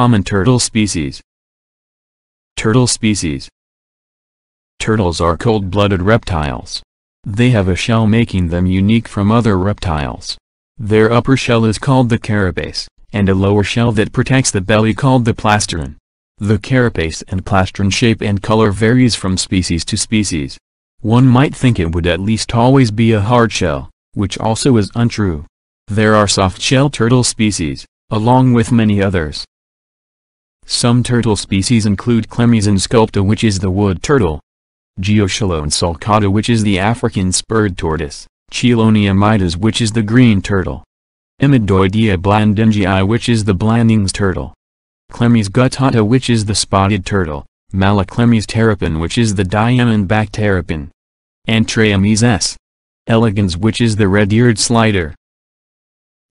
common turtle species. Turtle species Turtles are cold-blooded reptiles. They have a shell making them unique from other reptiles. Their upper shell is called the carapace, and a lower shell that protects the belly called the plastron. The carapace and plastron shape and color varies from species to species. One might think it would at least always be a hard shell, which also is untrue. There are soft-shell turtle species, along with many others. Some turtle species include Clemmys insculpta which is the wood turtle, Geochelone sulcata which is the African spurred tortoise, Chelonia mydas which is the green turtle, Emydoidea blandingii which is the Blandings turtle, Clemmys guttata which is the spotted turtle, Malaclemys terrapin which is the diamondback terrapin, and Trachemys s. elegans which is the red-eared slider.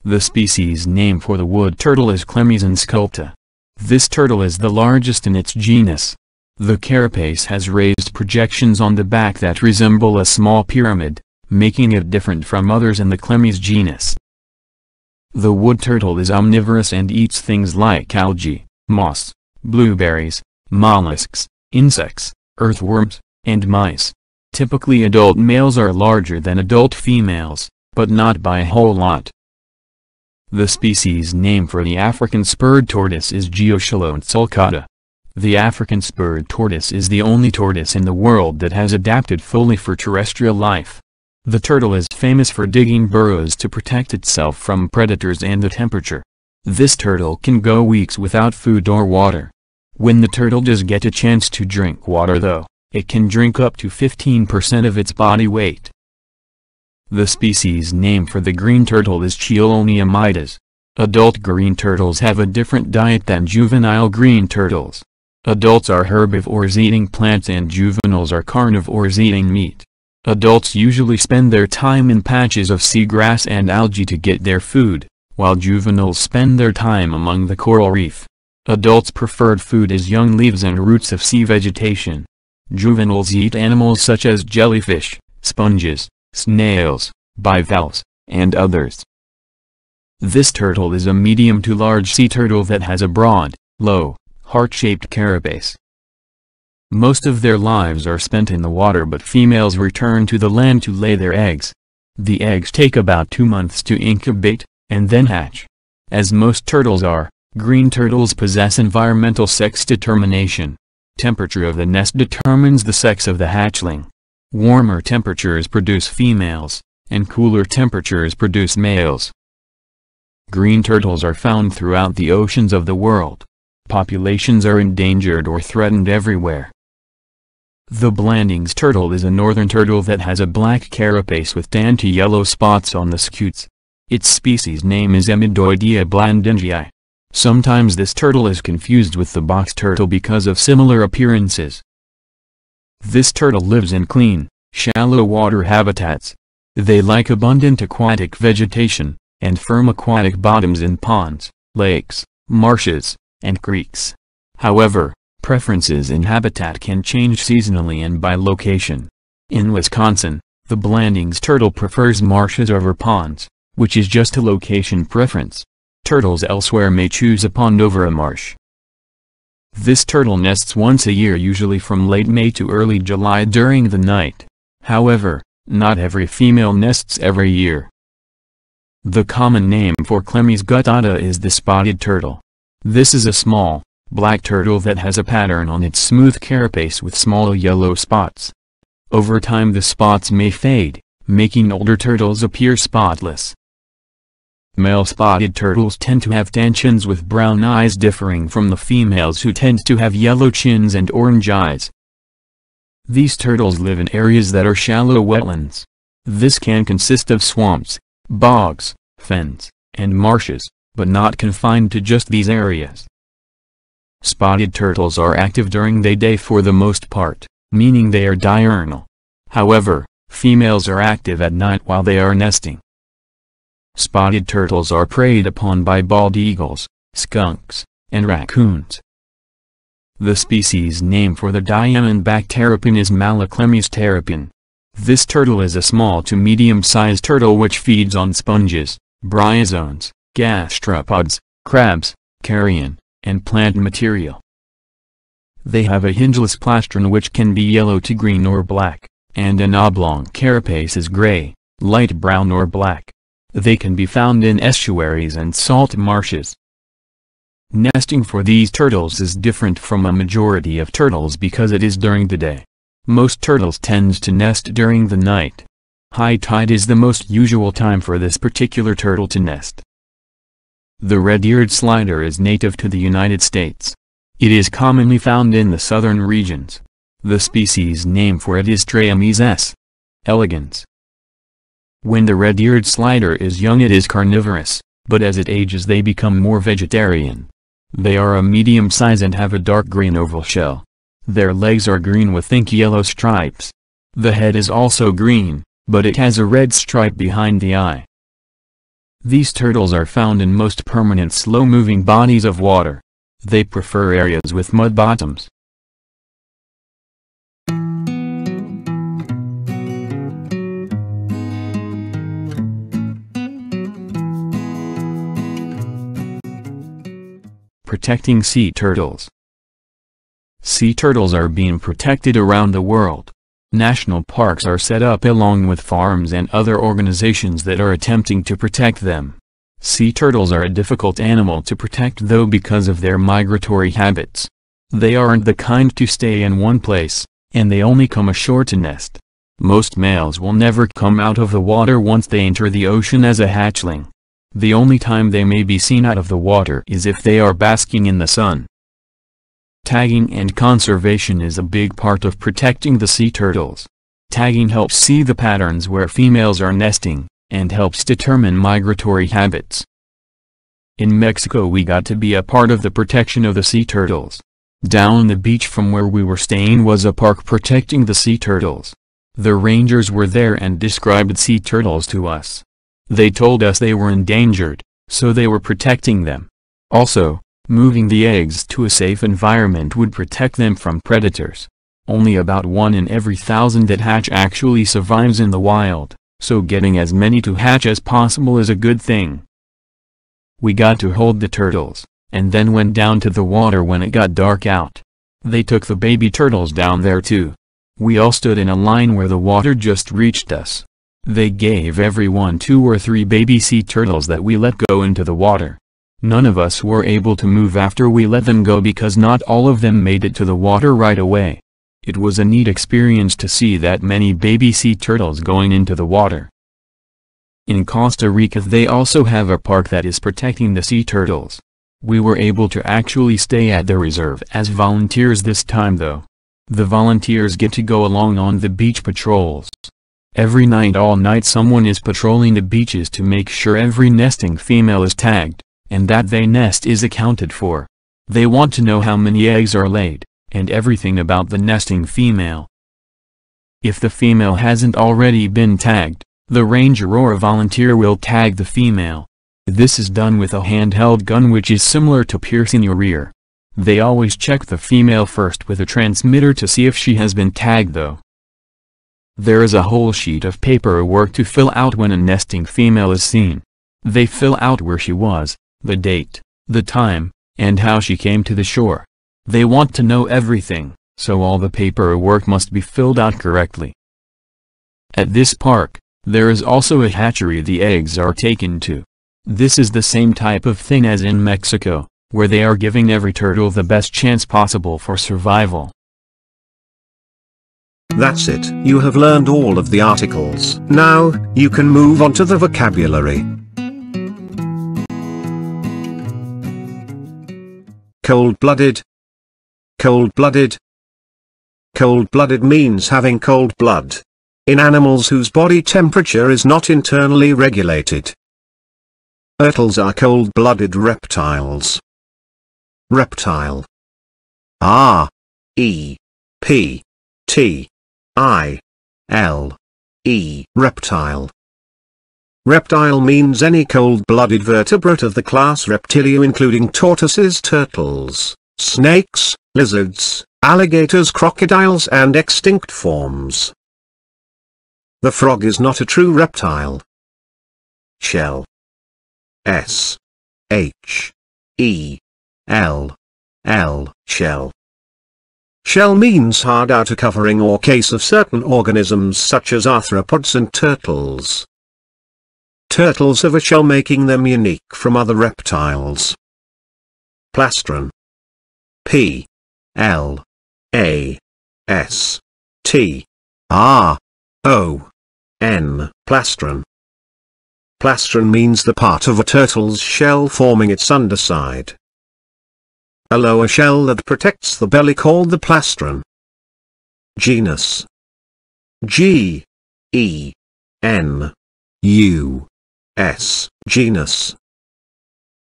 The species name for the wood turtle is Clemmys insculpta. This turtle is the largest in its genus. The carapace has raised projections on the back that resemble a small pyramid, making it different from others in the Clemmys genus. The wood turtle is omnivorous and eats things like algae, moss, blueberries, mollusks, insects, earthworms, and mice. Typically adult males are larger than adult females, but not by a whole lot. The species name for the African spurred tortoise is Geochelone sulcata. The African spurred tortoise is the only tortoise in the world that has adapted fully for terrestrial life. The turtle is famous for digging burrows to protect itself from predators and the temperature. This turtle can go weeks without food or water. When the turtle does get a chance to drink water though, it can drink up to 15% of its body weight. The species name for the green turtle is Chelonia mydas. Adult green turtles have a different diet than juvenile green turtles. Adults are herbivores eating plants and juveniles are carnivores eating meat. Adults usually spend their time in patches of seagrass and algae to get their food, while juveniles spend their time among the coral reef. Adults' preferred food is young leaves and roots of sea vegetation. Juveniles eat animals such as jellyfish, sponges, snails, bivalves, and others. This turtle is a medium to large sea turtle that has a broad, low, heart-shaped carapace. Most of their lives are spent in the water but females return to the land to lay their eggs. The eggs take about two months to incubate, and then hatch. As most turtles are, green turtles possess environmental sex determination. Temperature of the nest determines the sex of the hatchling. Warmer temperatures produce females, and cooler temperatures produce males. Green turtles are found throughout the oceans of the world. Populations are endangered or threatened everywhere. The Blandings turtle is a northern turtle that has a black carapace with tan to yellow spots on the scutes. Its species name is Emydoidea blandingii. Sometimes this turtle is confused with the box turtle because of similar appearances. This turtle lives in clean, shallow water habitats. They like abundant aquatic vegetation, and firm aquatic bottoms in ponds, lakes, marshes, and creeks. However, preferences in habitat can change seasonally and by location. In Wisconsin, the Blandings turtle prefers marshes over ponds, which is just a location preference. Turtles elsewhere may choose a pond over a marsh. This turtle nests once a year usually from late May to early July during the night. However, not every female nests every year. The common name for Clemmys guttata is the spotted turtle. This is a small, black turtle that has a pattern on its smooth carapace with small yellow spots. Over time the spots may fade, making older turtles appear spotless. Male spotted turtles tend to have tan chins with brown eyes differing from the females who tend to have yellow chins and orange eyes. These turtles live in areas that are shallow wetlands. This can consist of swamps, bogs, fens, and marshes, but not confined to just these areas. Spotted turtles are active during the day for the most part, meaning they are diurnal. However, females are active at night while they are nesting. Spotted turtles are preyed upon by bald eagles, skunks, and raccoons. The species name for the diamondback terrapin is Malaclemys terrapin. This turtle is a small to medium-sized turtle which feeds on sponges, bryozoans, gastropods, crabs, carrion, and plant material. They have a hingeless plastron which can be yellow to green or black, and an oblong carapace is gray, light brown or black. They can be found in estuaries and salt marshes. Nesting for these turtles is different from a majority of turtles because it is during the day. Most turtles tend to nest during the night. High tide is the most usual time for this particular turtle to nest. The red-eared slider is native to the United States. It is commonly found in the southern regions. The species name for it is Trachemys s. elegans. When the red-eared slider is young it is carnivorous, but as it ages they become more vegetarian. They are a medium size and have a dark green oval shell. Their legs are green with ink yellow stripes. The head is also green, but it has a red stripe behind the eye. These turtles are found in most permanent slow-moving bodies of water. They prefer areas with mud bottoms. Protecting Sea Turtles Sea turtles are being protected around the world. National parks are set up along with farms and other organizations that are attempting to protect them. Sea turtles are a difficult animal to protect though because of their migratory habits. They aren't the kind to stay in one place, and they only come ashore to nest. Most males will never come out of the water once they enter the ocean as a hatchling. The only time they may be seen out of the water is if they are basking in the sun. Tagging and conservation is a big part of protecting the sea turtles. Tagging helps see the patterns where females are nesting, and helps determine migratory habits. In Mexico we got to be a part of the protection of the sea turtles. Down the beach from where we were staying was a park protecting the sea turtles. The rangers were there and described sea turtles to us. They told us they were endangered, so they were protecting them. Also, moving the eggs to a safe environment would protect them from predators. Only about one in every thousand that hatch actually survives in the wild, so getting as many to hatch as possible is a good thing. We got to hold the turtles, and then went down to the water when it got dark out. They took the baby turtles down there too. We all stood in a line where the water just reached us. They gave everyone two or three baby sea turtles that we let go into the water. None of us were able to move after we let them go because not all of them made it to the water right away. It was a neat experience to see that many baby sea turtles going into the water. In Costa Rica they also have a park that is protecting the sea turtles. We were able to actually stay at the reserve as volunteers this time though. The volunteers get to go along on the beach patrols. Every night all night someone is patrolling the beaches to make sure every nesting female is tagged, and that they nest is accounted for. They want to know how many eggs are laid, and everything about the nesting female. If the female hasn't already been tagged, the ranger or a volunteer will tag the female. This is done with a handheld gun which is similar to piercing your ear. They always check the female first with a transmitter to see if she has been tagged though. There is a whole sheet of paperwork to fill out when a nesting female is seen. They fill out where she was, the date, the time, and how she came to the shore. They want to know everything, so all the paperwork must be filled out correctly. At this park, there is also a hatchery the eggs are taken to. This is the same type of thing as in Mexico, where they are giving every turtle the best chance possible for survival. That's it, you have learned all of the articles. Now, you can move on to the vocabulary. Cold-blooded Cold-blooded Cold-blooded means having cold blood. In animals whose body temperature is not internally regulated. Turtles are cold-blooded reptiles. Reptile R E P T I L E reptile. Reptile means any cold-blooded vertebrate of the class Reptilia including tortoises turtles, snakes, lizards, alligators crocodiles and extinct forms. The frog is not a true reptile. Shell S H E L. L. Shell. Shell means hard outer covering or case of certain organisms such as arthropods and turtles. Turtles have a shell making them unique from other reptiles. Plastron. P. L. A. S. T. R. O. N. Plastron. Plastron means the part of a turtle's shell forming its underside. A lower shell that protects the belly called the plastron. Genus. G. E. N. U. S. Genus.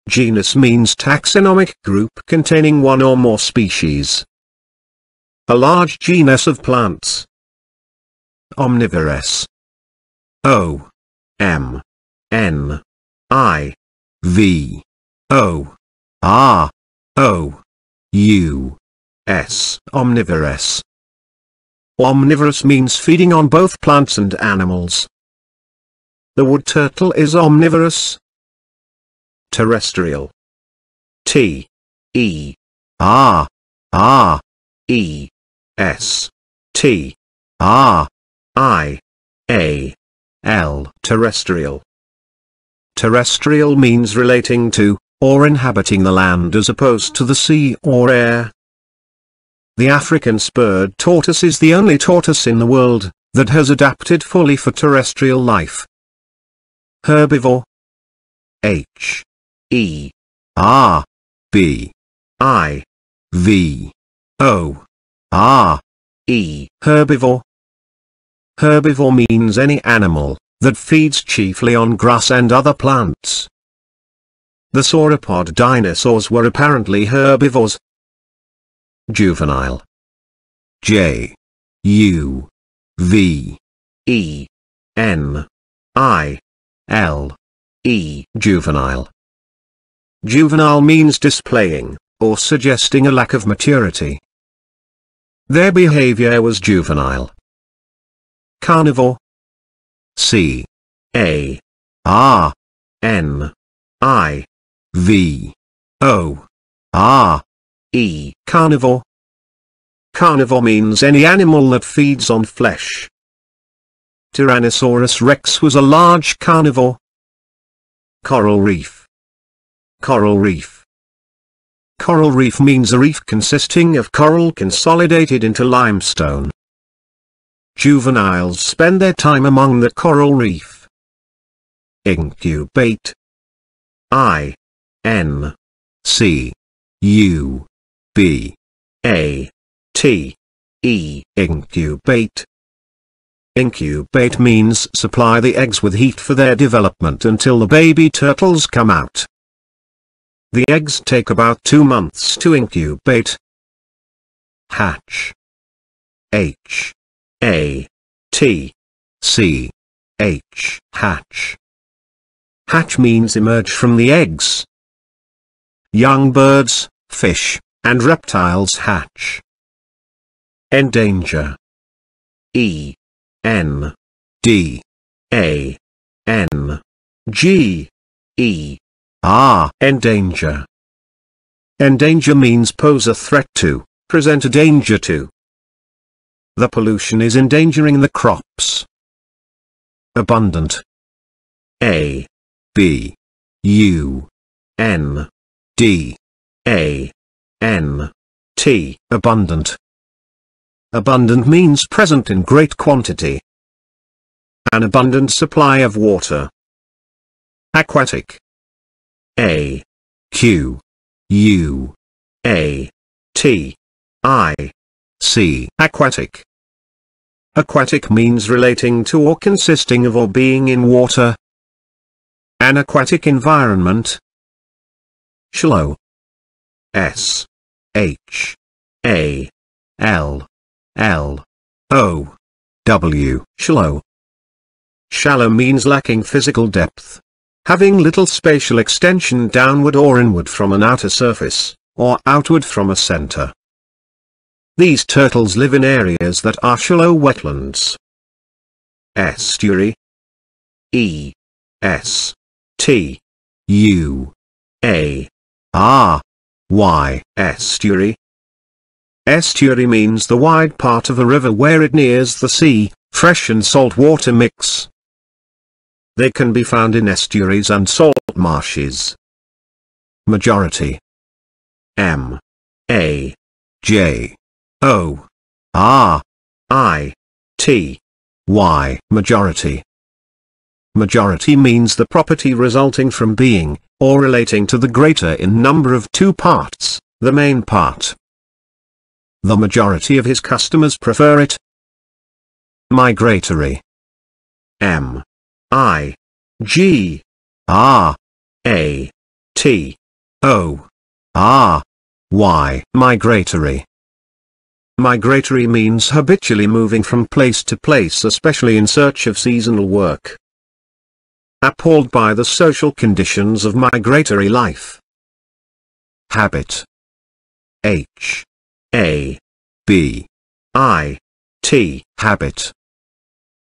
Genus means taxonomic group containing one or more species. A large genus of plants. Omnivorous. O. M. N. I. V. O. R O U S omnivorous. Omnivorous means feeding on both plants and animals. The wood turtle is omnivorous. Terrestrial. T E R R E S T R I A L terrestrial. Terrestrial means relating to, or inhabiting the land as opposed to the sea or air. The African spurred tortoise is the only tortoise in the world that has adapted fully for terrestrial life. Herbivore. H. E. R. B. I. V. O. R. E. Herbivore. Herbivore means any animal that feeds chiefly on grass and other plants. The sauropod dinosaurs were apparently herbivores. Juvenile. J. U. V. E. N. I. L. E. Juvenile. Juvenile means displaying, or suggesting a lack of maturity. Their behavior was juvenile. Carnivore. C. A. R. N. I. V O R E carnivore. Carnivore means any animal that feeds on flesh. Tyrannosaurus rex was a large carnivore. Coral reef. Coral reef. Coral reef means a reef consisting of coral consolidated into limestone. Juveniles spend their time among the coral reef. Incubate. I. N C U B A T E incubate. Incubate means supply the eggs with heat for their development until the baby turtles come out. The eggs take about two months to incubate. Hatch H A T C H Hatch Hatch means emerge from the eggs. Young birds, fish, and reptiles hatch. Endanger. E. N. D. A. N. G. E. R. Endanger. Endanger means pose a threat to, present a danger to. The pollution is endangering the crops. Abundant. A. B. U. N. D A N T abundant. Abundant means present in great quantity. An abundant supply of water. Aquatic. A Q U A T I C aquatic. Aquatic means relating to or consisting of or being in water. An aquatic environment, Shallow. S. H. A. L. L. O. W. Shallow. Shallow means lacking physical depth. Having little spatial extension downward or inward from an outer surface, or outward from a center. These turtles live in areas that are shallow wetlands. Estuary. E. S. T. U. A. Ah, R Y, estuary. Estuary means the wide part of a river where it nears the sea, fresh and salt water mix. They can be found in estuaries and salt marshes. Majority. M. A. J. O. R. I. T. Y. Majority Majority means the property resulting from being, or relating to the greater in number of two parts, the main part. The majority of his customers prefer it. Migratory. M. I. G. R. A. T. O. R. Y. Migratory. Migratory means habitually moving from place to place especially in search of seasonal work. Appalled by the social conditions of migratory life. Habit. H. A. B. I. T. Habit.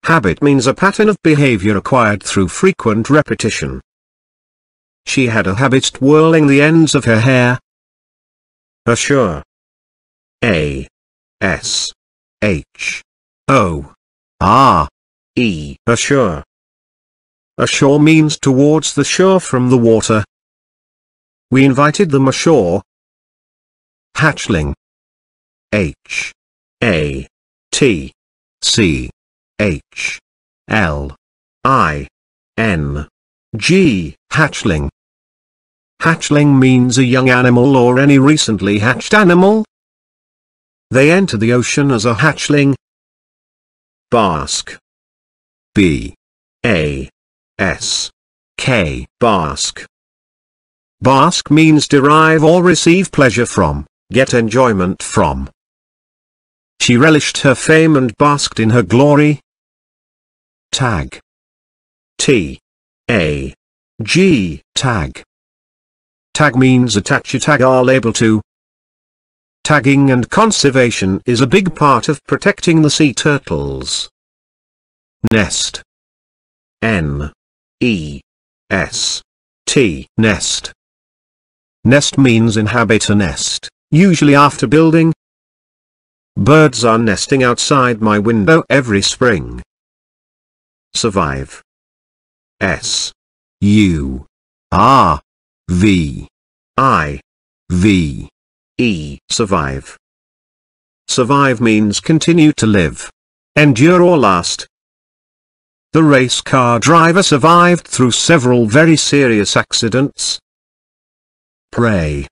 Habit means a pattern of behavior acquired through frequent repetition. She had a habit twirling the ends of her hair. Assure. A. S. H. O. R. E. Assure. Ashore means towards the shore from the water. We invited them ashore. Hatchling. H. A. T. C. H. L. I. N. G. Hatchling. Hatchling means a young animal or any recently hatched animal. They enter the ocean as a hatchling. Bask. B. A. S. K. Bask. Bask means derive or receive pleasure from, get enjoyment from. She relished her fame and basked in her glory. Tag. T. A. G. Tag. Tag means attach a tag or label to. Tagging and conservation is a big part of protecting the sea turtles. Nest. N. E. S. T. Nest. Nest means inhabit a nest, usually after building, Birds are nesting outside my window every spring. Survive. S. U. R. V. I. V. E. Survive. Survive means continue to live. Endure or last. The race car driver survived through several very serious accidents. Pray.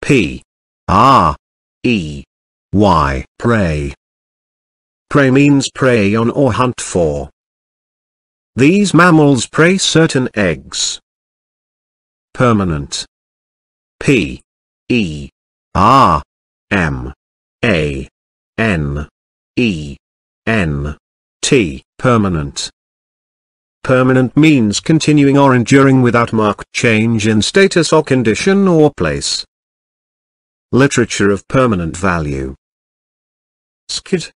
P. R. E. Why prey? Prey means prey on or hunt for. These mammals prey certain eggs. Permanent. P. E. R. M. A. N. E. N. T. Permanent. Permanent means continuing or enduring without marked change in status or condition or place. Literature of permanent value. Scute.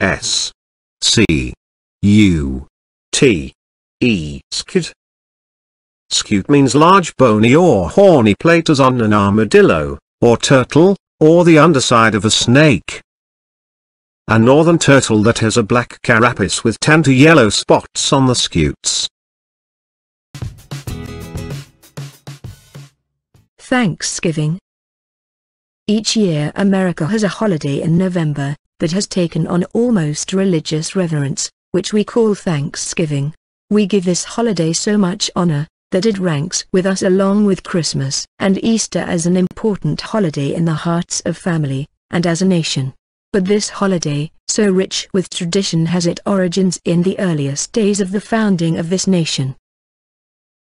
S. C. U. T. E. Skit. Scute means large bony or horny plate as on an armadillo, or turtle, or the underside of a snake. A northern turtle that has a black carapace with tan to yellow spots on the scutes. Thanksgiving each year America has a holiday in November, that has taken on almost religious reverence, which we call Thanksgiving. We give this holiday so much honor, that it ranks with us along with Christmas and Easter as an important holiday in the hearts of family, and as a nation. But this holiday, so rich with tradition has its origins in the earliest days of the founding of this nation.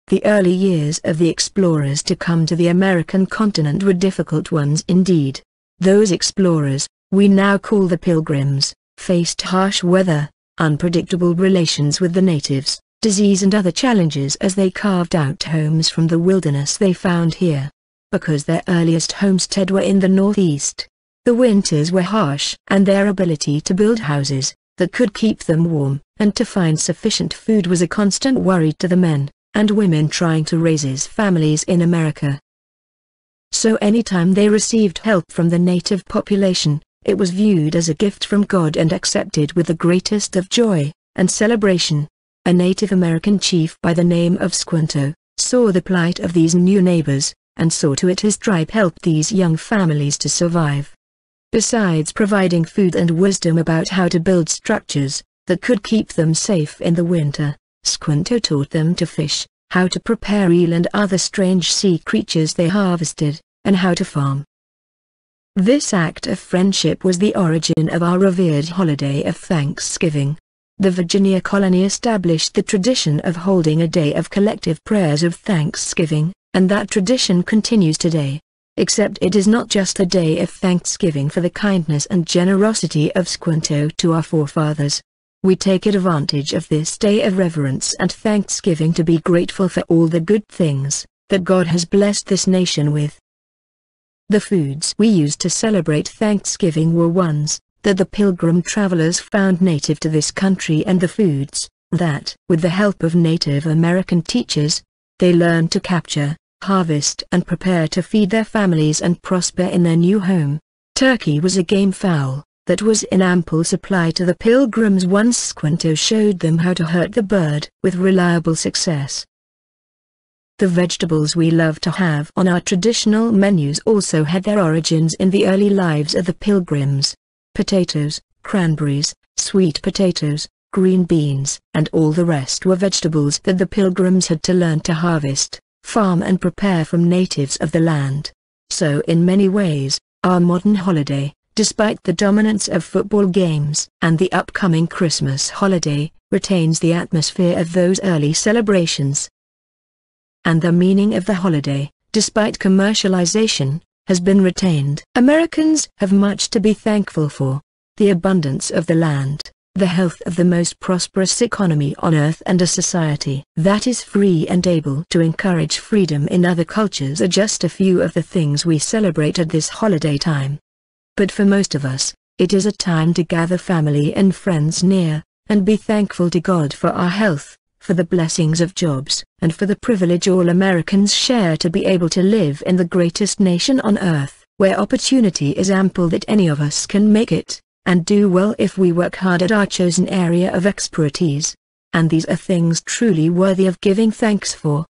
The early years of the explorers to come to the American continent were difficult ones indeed. Those explorers, we now call the pilgrims, faced harsh weather, unpredictable relations with the natives, disease and other challenges as they carved out homes from the wilderness they found here. Because their earliest homestead were in the northeast, the winters were harsh and their ability to build houses that could keep them warm and to find sufficient food was a constant worry to the men and women trying to raise families in America. so anytime they received help from the native population, it was viewed as a gift from God and accepted with the greatest of joy and celebration. A Native American chief by the name of Squanto, saw the plight of these new neighbors, and saw to it his tribe helped these young families to survive. Besides providing food and wisdom about how to build structures that could keep them safe in the winter, Squanto taught them to fish, how to prepare eel and other strange sea creatures they harvested, and how to farm. This act of friendship was the origin of our revered holiday of Thanksgiving. The Virginia colony established the tradition of holding a day of collective prayers of thanksgiving, and that tradition continues today. Except it is not just a day of thanksgiving for the kindness and generosity of Squanto to our forefathers, we take advantage of this day of reverence and thanksgiving to be grateful for all the good things that God has blessed this nation with. The foods we used to celebrate Thanksgiving were ones that the pilgrim travelers found native to this country and the foods that, with the help of Native American teachers, they learned to capture, harvest and prepare to feed their families and prosper in their new home. Turkey was a game fowl that was in ample supply to the pilgrims once Squanto showed them how to hurt the bird with reliable success. The vegetables we love to have on our traditional menus also had their origins in the early lives of the pilgrims. Potatoes, cranberries, sweet potatoes, green beans, and all the rest were vegetables that the pilgrims had to learn to harvest, farm and prepare from natives of the land. So in many ways, our modern holiday, despite the dominance of football games and the upcoming Christmas holiday, retains the atmosphere of those early celebrations. And the meaning of the holiday, despite commercialization, has been retained. Americans have much to be thankful for. The abundance of the land, the health of the most prosperous economy on earth and a society that is free and able to encourage freedom in other cultures are just a few of the things we celebrate at this holiday time. But for most of us, it is a time to gather family and friends near, and be thankful to God for our health, for the blessings of jobs, and for the privilege all Americans share to be able to live in the greatest nation on earth, where opportunity is ample that any of us can make it, and do well if we work hard at our chosen area of expertise. And these are things truly worthy of giving thanks for.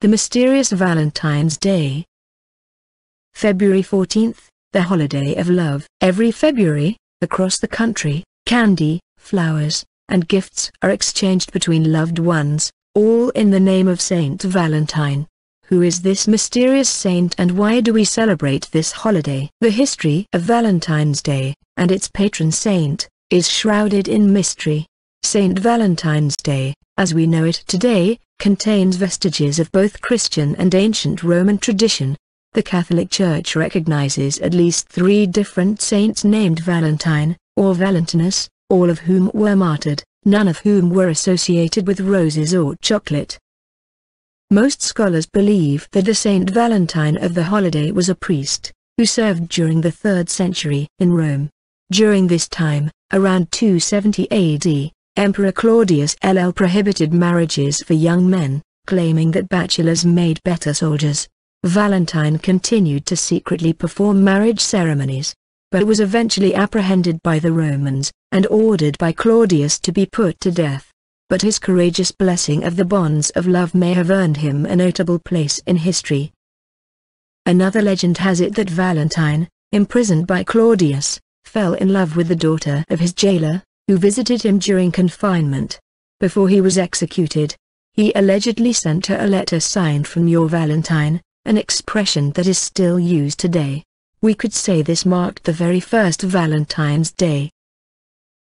The Mysterious Valentine's Day February 14th, the holiday of love. Every February, across the country, candy, flowers, and gifts are exchanged between loved ones, all in the name of Saint Valentine. Who is this mysterious saint and why do we celebrate this holiday? The history of Valentine's Day, and its patron saint, is shrouded in mystery. Saint Valentine's Day, as we know it today, contains vestiges of both Christian and ancient Roman tradition. The Catholic Church recognizes at least three different saints named Valentine, or Valentinus, all of whom were martyred, none of whom were associated with roses or chocolate. Most scholars believe that the Saint Valentine of the holiday was a priest, who served during the 3rd century in Rome. During this time, around 270 AD, Emperor Claudius LL prohibited marriages for young men, claiming that bachelors made better soldiers. Valentine continued to secretly perform marriage ceremonies, but was eventually apprehended by the Romans, and ordered by Claudius to be put to death. But his courageous blessing of the bonds of love may have earned him a notable place in history. Another legend has it that Valentine, imprisoned by Claudius, fell in love with the daughter of his jailer, who visited him during confinement. Before he was executed, he allegedly sent her a letter signed from your Valentine, an expression that is still used today. We could say this marked the very first Valentine's Day.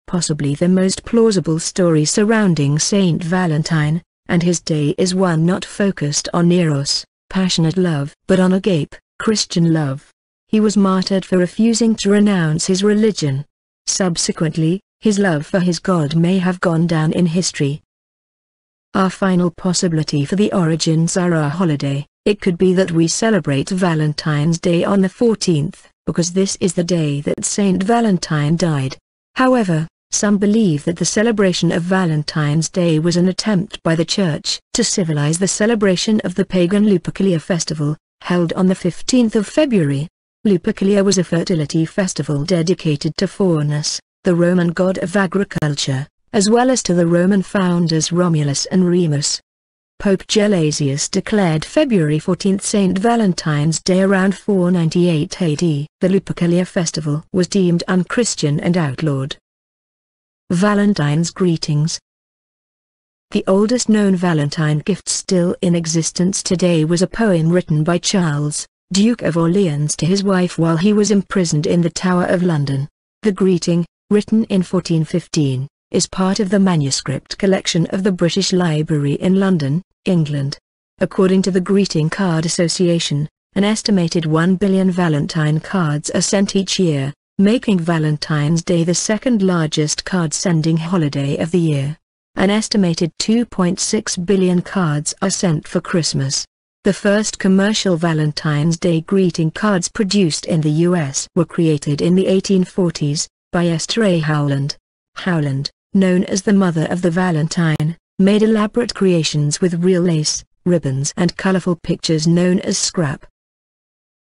Possibly the most plausible story surrounding Saint Valentine, and his day is one not focused on eros, passionate love, but on agape, Christian love. He was martyred for refusing to renounce his religion. Subsequently, his love for his God may have gone down in history. Our final possibility for the origins are our holiday. It could be that we celebrate Valentine's Day on the 14th, because this is the day that Saint Valentine died. However, some believe that the celebration of Valentine's Day was an attempt by the Church to civilize the celebration of the pagan Lupercalia festival, held on the 15th of February. Lupercalia was a fertility festival dedicated to Faunus, the Roman god of agriculture, as well as to the Roman founders Romulus and Remus. Pope Gelasius declared February 14 St. Valentine's Day around 498 AD. The Lupercalia festival was deemed unchristian and outlawed. Valentine's Greetings The oldest known Valentine gift still in existence today was a poem written by Charles, Duke of Orleans to his wife while he was imprisoned in the Tower of London. The greeting, written in 1415, is part of the manuscript collection of the British Library in London, England. According to the Greeting Card Association, an estimated 1 billion Valentine cards are sent each year, making Valentine's Day the second largest card-sending holiday of the year. An estimated 2.6 billion cards are sent for Christmas. The first commercial Valentine's Day greeting cards produced in the U.S. were created in the 1840s, by Esther A. Howland. Howland, known as the mother of the Valentine, made elaborate creations with real lace, ribbons and colorful pictures known as scrap.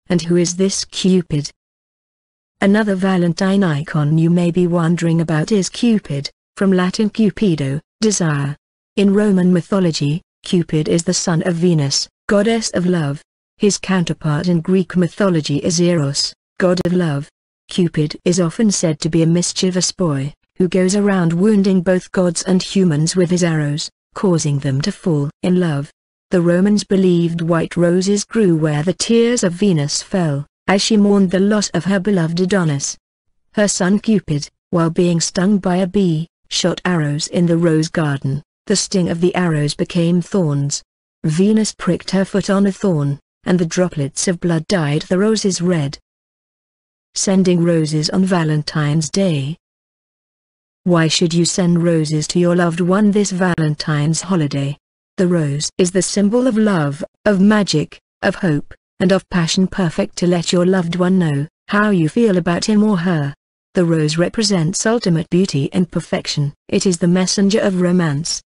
And who is this Cupid? Another Valentine icon you may be wondering about is Cupid, from Latin cupido, desire. In Roman mythology, Cupid is the son of Venus, goddess of love. His counterpart in Greek mythology is Eros, god of love. Cupid is often said to be a mischievous boy, who goes around wounding both gods and humans with his arrows, causing them to fall in love. The Romans believed white roses grew where the tears of Venus fell, as she mourned the loss of her beloved Adonis. Her son Cupid, while being stung by a bee, shot arrows in the rose garden. The sting of the arrows became thorns. Venus pricked her foot on a thorn, and the droplets of blood dyed the roses red. Sending roses on Valentine's Day, why should you send roses to your loved one this Valentine's holiday? The rose is the symbol of love, of magic, of hope, and of passion perfect to let your loved one know how you feel about him or her. The rose represents ultimate beauty and perfection. It is the messenger of romance.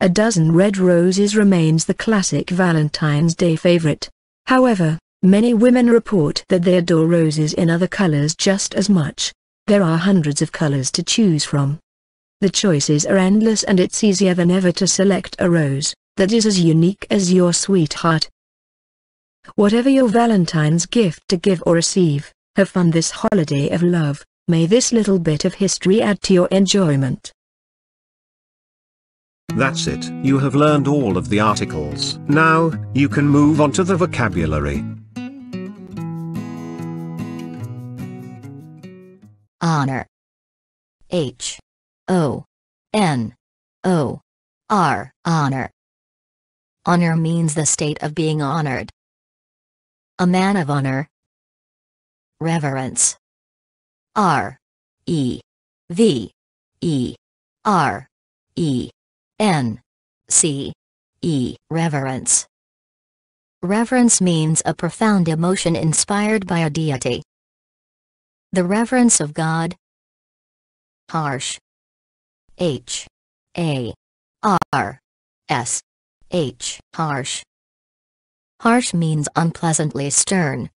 A dozen red roses remains the classic Valentine's Day favorite. However, many women report that they adore roses in other colors just as much. There are hundreds of colors to choose from. The choices are endless and it's easier than ever to select a rose that is as unique as your sweetheart. Whatever your Valentine's gift to give or receive, have fun this holiday of love. May this little bit of history add to your enjoyment. That's it. You have learned all of the articles. Now, you can move on to the vocabulary. honor. H O N O R honor. Honor means the state of being honored. A man of honor. Reverence. R E V E R E N C E reverence. Reverence means a profound emotion inspired by a deity. The reverence of God. Harsh. H. A. R. S. H. Harsh. Harsh means unpleasantly stern.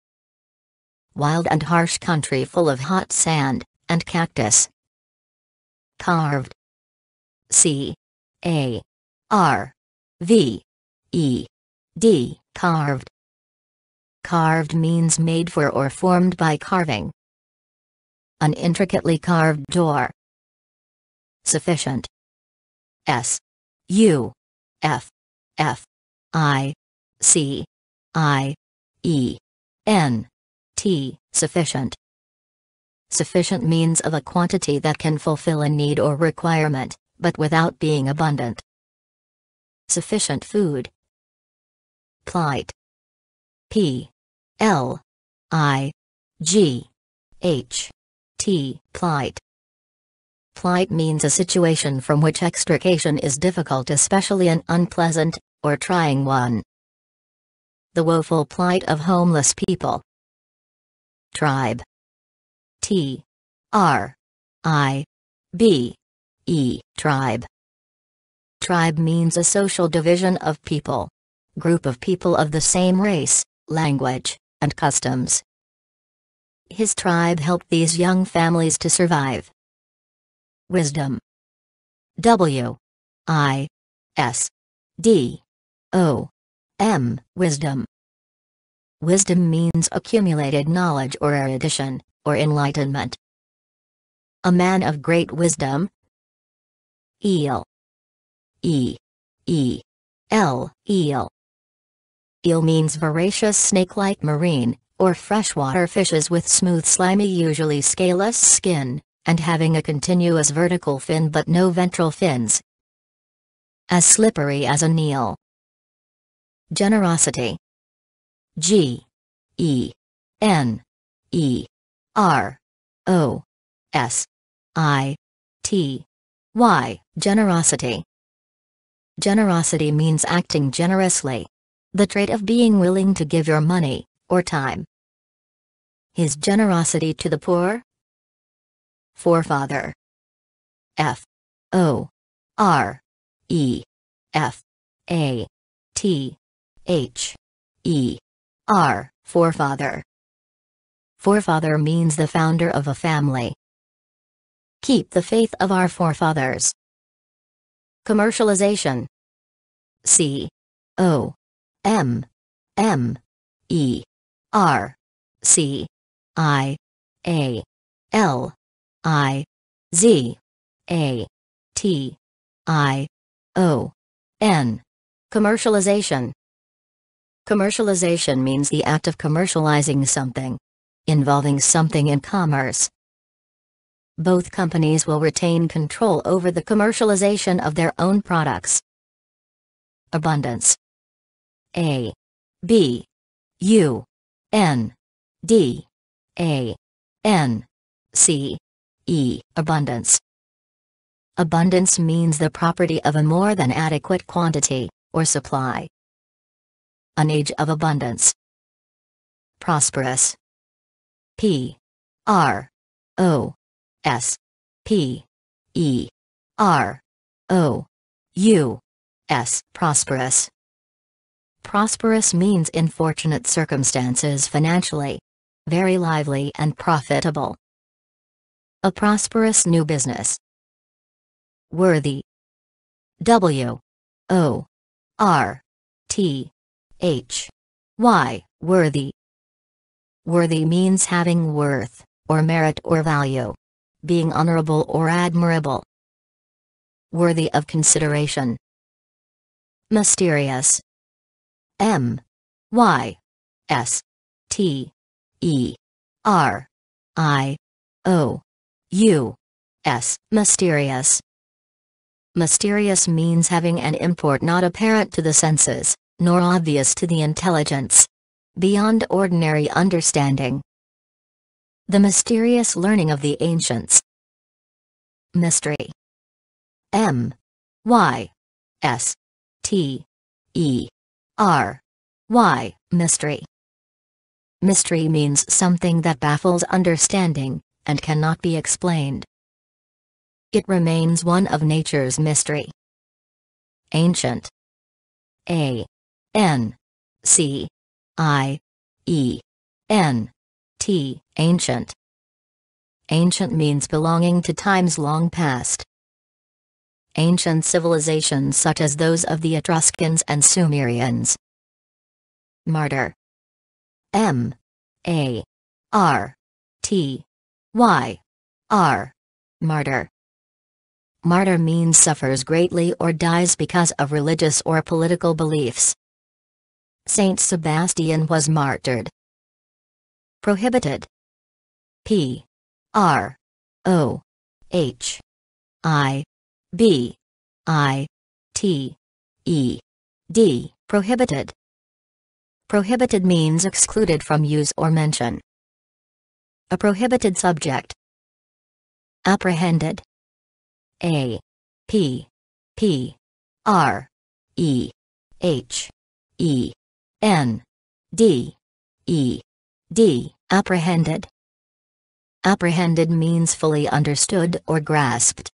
Wild and harsh country full of hot sand and cactus. Carved. C. A. R. V. E. D. Carved. Carved means made for or formed by carving an intricately carved door. Sufficient. S. U. F. F. I. C. I. E. N. T. Sufficient. Sufficient means of a quantity that can fulfill a need or requirement, but without being abundant. Sufficient food. Plight. P. L. I. G. H. T. Plight. Plight means a situation from which extrication is difficult especially an unpleasant, or trying one. The woeful plight of homeless people. tribe. T R I B E tribe. Tribe means a social division of people. Group of people of the same race, language, and customs. His tribe helped these young families to survive. Wisdom. W. I. S. D. O. M. Wisdom. Wisdom means accumulated knowledge or erudition, or enlightenment. A man of great wisdom. Eel. E. E. L. Eel. Eel means voracious snake-like marine, or freshwater fishes with smooth slimy usually scaleless skin, and having a continuous vertical fin but no ventral fins. As slippery as an eel. Generosity. G. E. N. E. R. O. S. I. T. Y. Generosity. Generosity means acting generously. The trait of being willing to give your money, or time. His generosity to the poor? Forefather. F. O. R. E. F. A. T. H. E. R. Forefather. Forefather means the founder of a family. Keep the faith of our forefathers. Commercialization. C. O. M. M. E. R. C. I. A. L. I. Z. A. T. I. O. N. Commercialization. Commercialization means the act of commercializing something. Involving something in commerce. Both companies will retain control over the commercialization of their own products. Abundance. A. B. U. N. D. A. N. C. E. Abundance. Abundance means the property of a more than adequate quantity, or supply. An age of abundance. Prosperous. P. R. O. S. P. E. R. O. U. S. Prosperous. Prosperous means in fortunate circumstances financially. Very lively and profitable. A prosperous new business. Worthy. W. O. R. T. H. Y. Worthy. Worthy means having worth, or merit or value. Being honorable or admirable. Worthy of consideration. Mysterious. M. Y. S. T. E. R. I. O. U. S. Mysterious. Mysterious means having an import not apparent to the senses, nor obvious to the intelligence. Beyond ordinary understanding. The mysterious learning of the ancients. Mystery. M. Y. S. T. E. R. Y. Mystery. Mystery means something that baffles understanding, and cannot be explained. It remains one of nature's mystery. Ancient. A. N. C. I. E. N. T. Ancient. Ancient means belonging to times long past. Ancient civilizations such as those of the Etruscans and Sumerians. Martyr. M. A. R. T. Y. R. Martyr. Martyr means suffers greatly or dies because of religious or political beliefs. Saint Sebastian was martyred. Prohibited. P. R. O. H. I. B. I. T. E. D. Prohibited. Prohibited means excluded from use or mention. A prohibited subject. Apprehended. A. P. P. R. E. H. E. N. D. E. D. Apprehended. Apprehended means fully understood or grasped.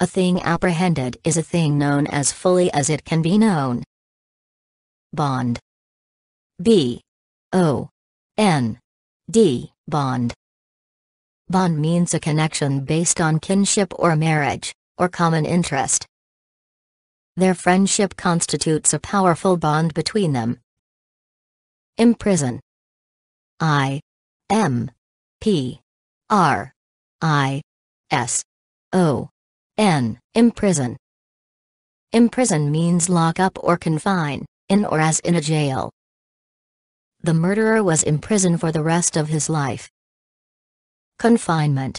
A thing apprehended is a thing known as fully as it can be known. Bond. B. O. N. D. Bond. Bond means a connection based on kinship or marriage, or common interest. Their friendship constitutes a powerful bond between them. Imprison. I. M. P. R. I. S. O. N. Imprison. Imprison means lock up or confine, in or as in a jail. The murderer was imprisoned for the rest of his life. Confinement.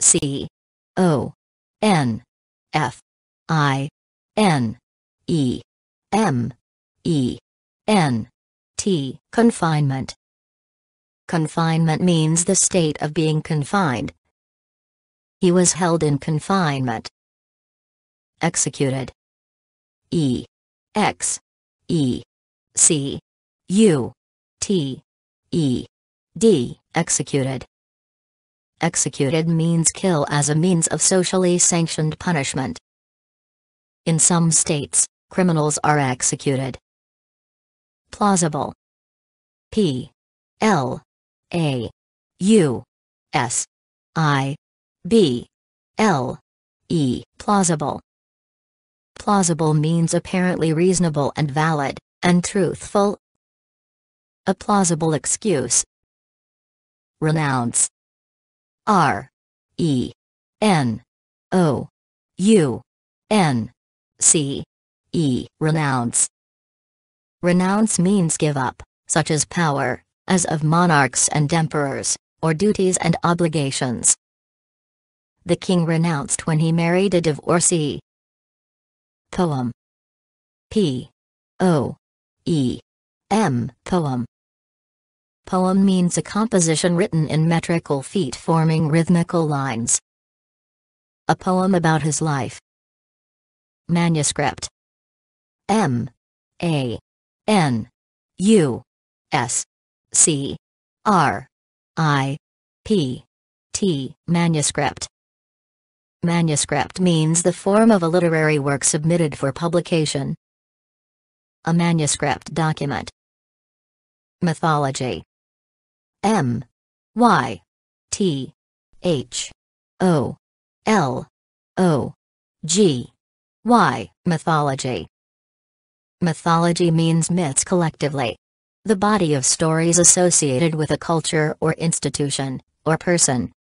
C. O. N. F. I. N. E. M. E. N. T. Confinement. Confinement means the state of being confined. He was held in confinement. Executed. E. X. E. C. U. T. E. D. Executed. Executed means kill as a means of socially sanctioned punishment. In some states, criminals are executed. Plausible. P. L. A. U. S. I. B. L. E. Plausible. Plausible means apparently reasonable and valid, and truthful. A plausible excuse. Renounce. R. E. N. O. U. N. C. E. Renounce. Renounce means give up, such as power, as of monarchs and emperors, or duties and obligations. The king renounced when he married a divorcee. Poem. P. O. E. M. Poem. Poem means a composition written in metrical feet forming rhythmical lines. A poem about his life. Manuscript. M. A. N. U. S. C. R. I. P. T. Manuscript. Manuscript means the form of a literary work submitted for publication. A manuscript document. Mythology. M. Y. T. H. O. L. O. G. Y. Mythology. Mythology means myths collectively. The body of stories associated with a culture or institution, or person.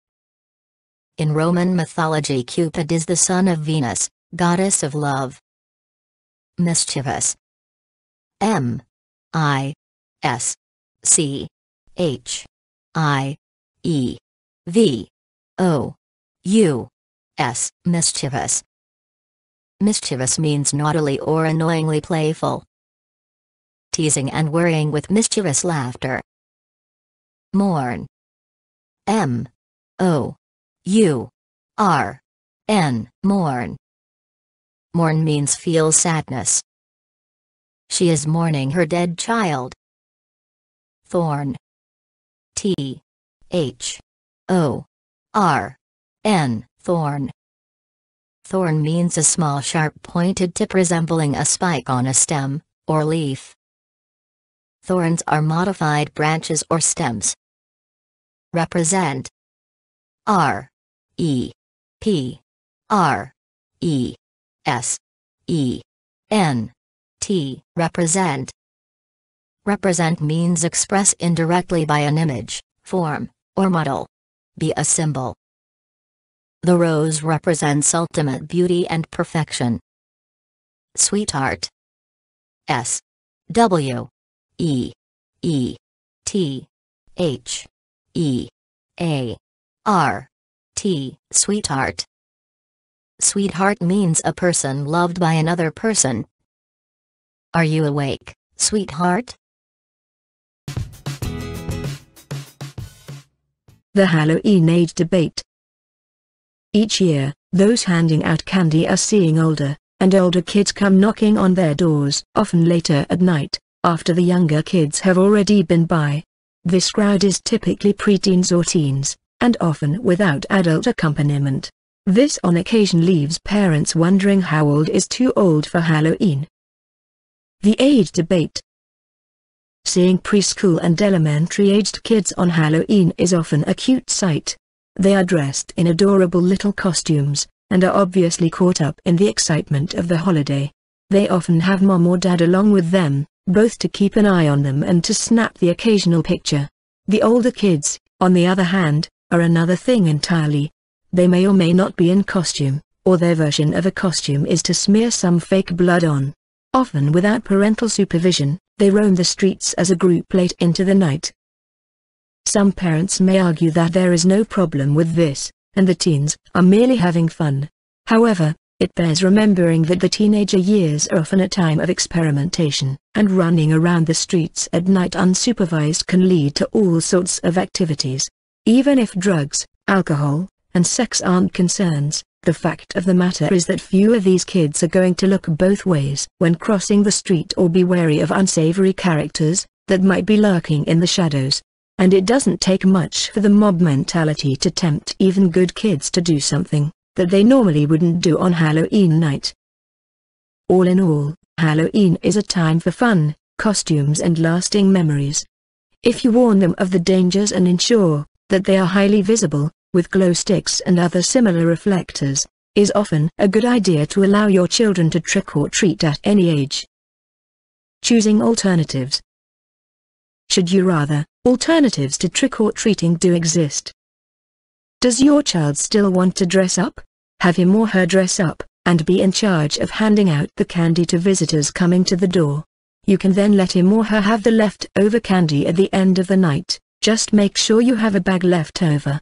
In Roman mythology Cupid is the son of Venus, goddess of love. Mischievous. M. I. S. C. H. I. E. V. O. U. S. Mischievous. Mischievous means naughtily or annoyingly playful. Teasing and worrying with mischievous laughter. Mourn. M. O. U. R. N. Mourn. Mourn means feel sadness. She is mourning her dead child. Thorn. T. H. O. R. N. Thorn. Thorn means a small sharp pointed tip resembling a spike on a stem, or leaf. Thorns are modified branches or stems. Represent. R. E. P. R. E. S. E. N. T. Represent. Represent means express indirectly by an image, form, or model. Be a symbol. The rose represents ultimate beauty and perfection. Sweetheart. S. W. E. E. T. H. E. A. R. T. Sweetheart. Sweetheart means a person loved by another person. Are you awake, sweetheart? The Halloween Age Debate each year, those handing out candy are seeing older, and older kids come knocking on their doors often later at night, after the younger kids have already been by. This crowd is typically preteens or teens, and often without adult accompaniment. This on occasion leaves parents wondering how old is too old for Halloween. The age debate Seeing preschool and elementary-aged kids on Halloween is often a cute sight. They are dressed in adorable little costumes, and are obviously caught up in the excitement of the holiday. They often have mom or dad along with them, both to keep an eye on them and to snap the occasional picture. The older kids, on the other hand, are another thing entirely. They may or may not be in costume, or their version of a costume is to smear some fake blood on. Often without parental supervision, they roam the streets as a group late into the night. Some parents may argue that there is no problem with this, and the teens are merely having fun. However, it bears remembering that the teenager years are often a time of experimentation, and running around the streets at night unsupervised can lead to all sorts of activities. Even if drugs, alcohol, and sex aren't concerns, the fact of the matter is that few of these kids are going to look both ways when crossing the street or be wary of unsavory characters that might be lurking in the shadows. And it doesn't take much for the mob mentality to tempt even good kids to do something that they normally wouldn't do on Halloween night. All in all, Halloween is a time for fun, costumes and lasting memories. If you warn them of the dangers and ensure that they are highly visible, with glow sticks and other similar reflectors, is often a good idea to allow your children to trick or treat at any age. Choosing alternatives. Should you rather, alternatives to trick or treating do exist. Does your child still want to dress up? Have him or her dress up, and be in charge of handing out the candy to visitors coming to the door. You can then let him or her have the leftover candy at the end of the night, just make sure you have a bag left over.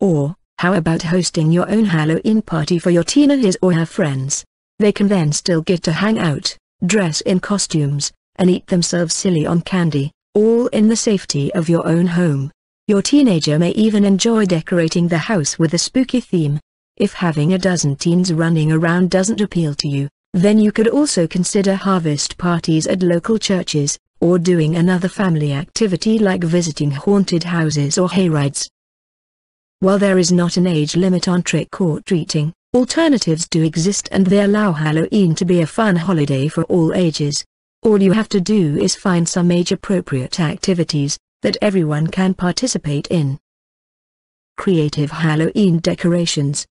Or, how about hosting your own Halloween party for your teen and his or her friends? They can then still get to hang out, dress in costumes, and eat themselves silly on candy, all in the safety of your own home. Your teenager may even enjoy decorating the house with a spooky theme. If having a dozen teens running around doesn't appeal to you, then you could also consider harvest parties at local churches, or doing another family activity like visiting haunted houses or hayrides. While there is not an age limit on trick or treating, alternatives do exist and they allow Halloween to be a fun holiday for all ages. All you have to do is find some age-appropriate activities that everyone can participate in. Creative Halloween decorations.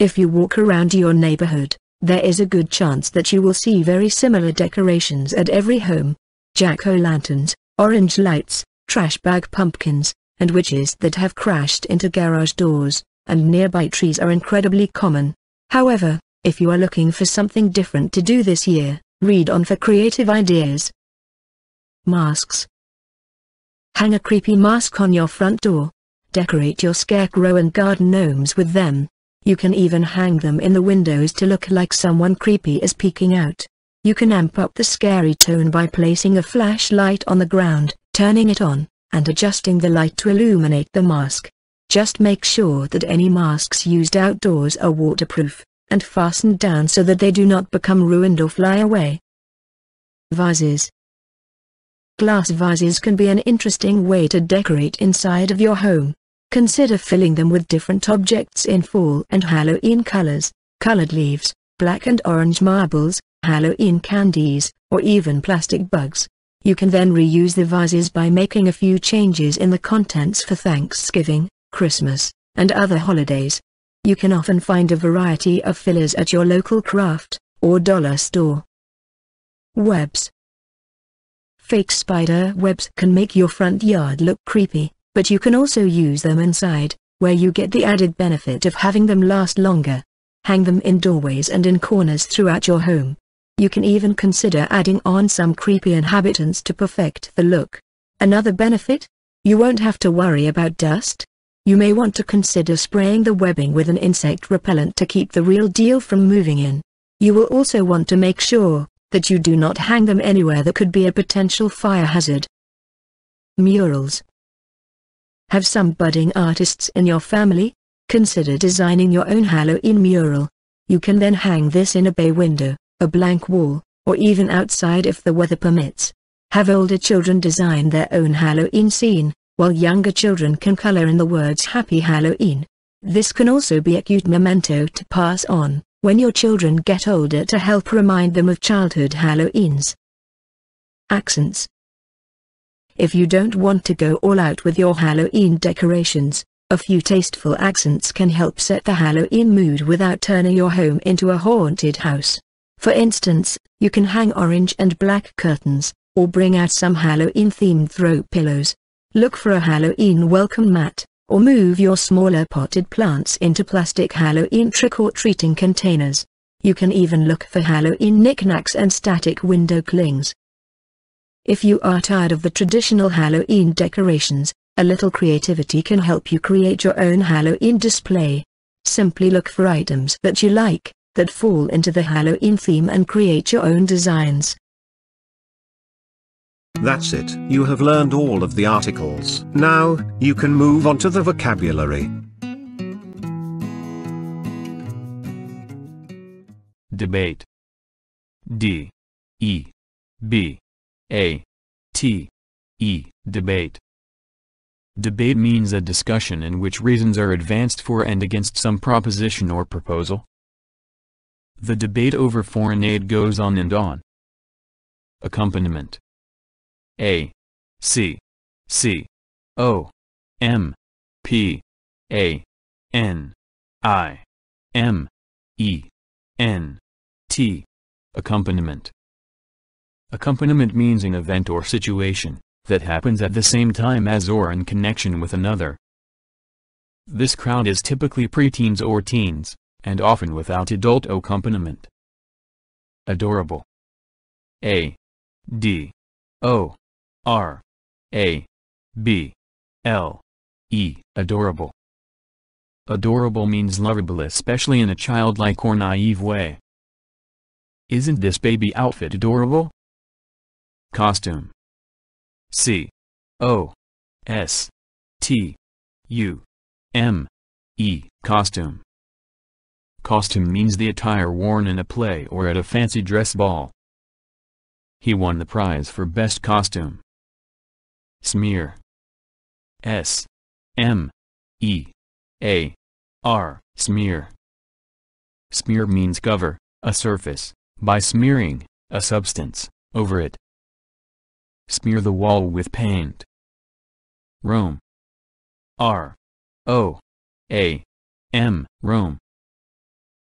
If you walk around your neighborhood, there is a good chance that you will see very similar decorations at every home. Jack-o'-lanterns, orange lights, trash bag pumpkins, and witches that have crashed into garage doors, and nearby trees are incredibly common. However, if you are looking for something different to do this year, read on for creative ideas. Masks. Hang a creepy mask on your front door. Decorate your scarecrow and garden gnomes with them. You can even hang them in the windows to look like someone creepy is peeking out. You can amp up the scary tone by placing a flashlight on the ground, turning it on, and adjusting the light to illuminate the mask. Just make sure that any masks used outdoors are waterproof, and fastened down so that they do not become ruined or fly away. Vases Glass vases can be an interesting way to decorate inside of your home. Consider filling them with different objects in fall and Halloween colors, colored leaves, black and orange marbles, Halloween candies, or even plastic bugs. You can then reuse the vases by making a few changes in the contents for Thanksgiving, Christmas, and other holidays. You can often find a variety of fillers at your local craft or dollar store. Webs Fake spider webs can make your front yard look creepy, but you can also use them inside, where you get the added benefit of having them last longer. Hang them in doorways and in corners throughout your home. You can even consider adding on some creepy inhabitants to perfect the look. Another benefit? You won't have to worry about dust. You may want to consider spraying the webbing with an insect repellent to keep the real deal from moving in. You will also want to make sure that you do not hang them anywhere that could be a potential fire hazard. Murals Have some budding artists in your family? Consider designing your own Halloween mural. You can then hang this in a bay window a blank wall, or even outside if the weather permits. Have older children design their own Halloween scene, while younger children can color in the words Happy Halloween. This can also be a cute memento to pass on, when your children get older to help remind them of childhood Halloweens. Accents If you don't want to go all out with your Halloween decorations, a few tasteful accents can help set the Halloween mood without turning your home into a haunted house. For instance, you can hang orange and black curtains, or bring out some Halloween-themed throw pillows. Look for a Halloween welcome mat, or move your smaller potted plants into plastic Halloween trick-or-treating containers. You can even look for Halloween knickknacks and static window clings. If you are tired of the traditional Halloween decorations, a little creativity can help you create your own Halloween display. Simply look for items that you like, that fall into the Halloween theme and create your own designs. That's it. You have learned all of the articles. Now, you can move on to the vocabulary. Debate. D. E. B. A. T. E. Debate. Debate means a discussion in which reasons are advanced for and against some proposition or proposal. The debate over foreign aid goes on and on. Accompaniment A C C O M P A N I M E N T Accompaniment Accompaniment means an event or situation that happens at the same time as or in connection with another. This crowd is typically preteens or teens, and often without adult accompaniment. Adorable. A. D. O. R. A. B. L. E. Adorable. Adorable means lovable especially in a childlike or naive way. Isn't this baby outfit adorable? Costume C O S T U M E costume. Costume means the attire worn in a play or at a fancy dress ball. He won the prize for best costume. Smear S M E A R smear. Smear means cover, a surface, by smearing, a substance, over it. Smear the wall with paint. Roam. R. O. A. M. Roam.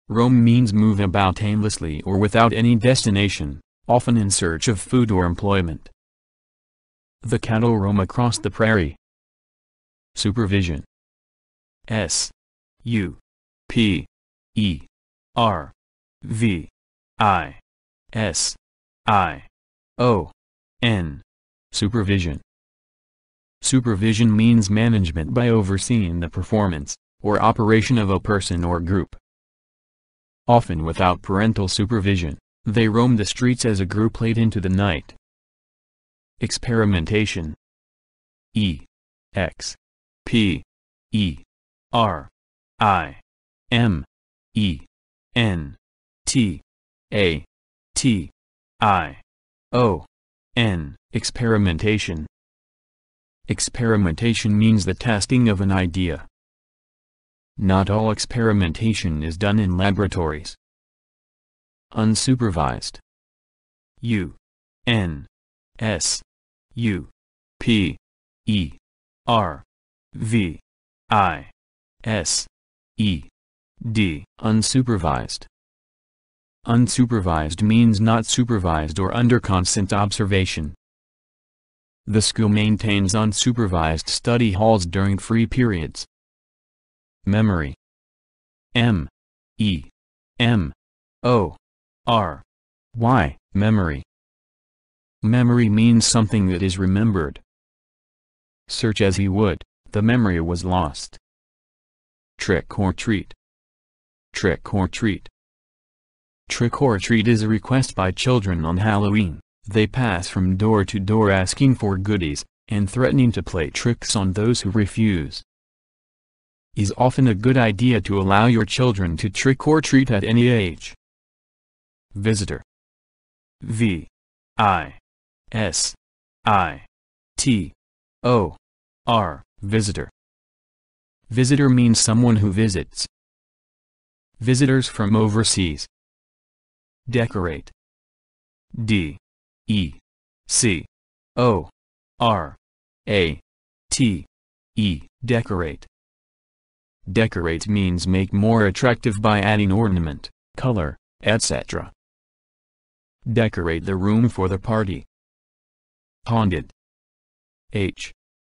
Roam means move about aimlessly or without any destination, often in search of food or employment. The cattle roam across the prairie. Supervision. S. U. P. E. R. V. I. S. I. O. N. Supervision Supervision means management by overseeing the performance, or operation of a person or group. Often without parental supervision, they roam the streets as a group late into the night. Experimentation E X P E R I M E N T A T I O N. Experimentation Experimentation means the testing of an idea. Not all experimentation is done in laboratories. Unsupervised U N S U P E R V I S E D Unsupervised Unsupervised means not supervised or under constant observation. The school maintains unsupervised study halls during free periods. Memory M E M O R Y Memory Memory means something that is remembered. Search as he would, the memory was lost. Trick or treat Trick or treat Trick or treat is a request by children on Halloween. They pass from door to door asking for goodies, and threatening to play tricks on those who refuse. Is often a good idea to allow your children to trick or treat at any age. Visitor V I S I T O R visitor. Visitor means someone who visits. Visitors from overseas. Decorate. D E C O R A T E decorate. Decorate means make more attractive by adding ornament, color, etc. Decorate the room for the party. Haunted. H.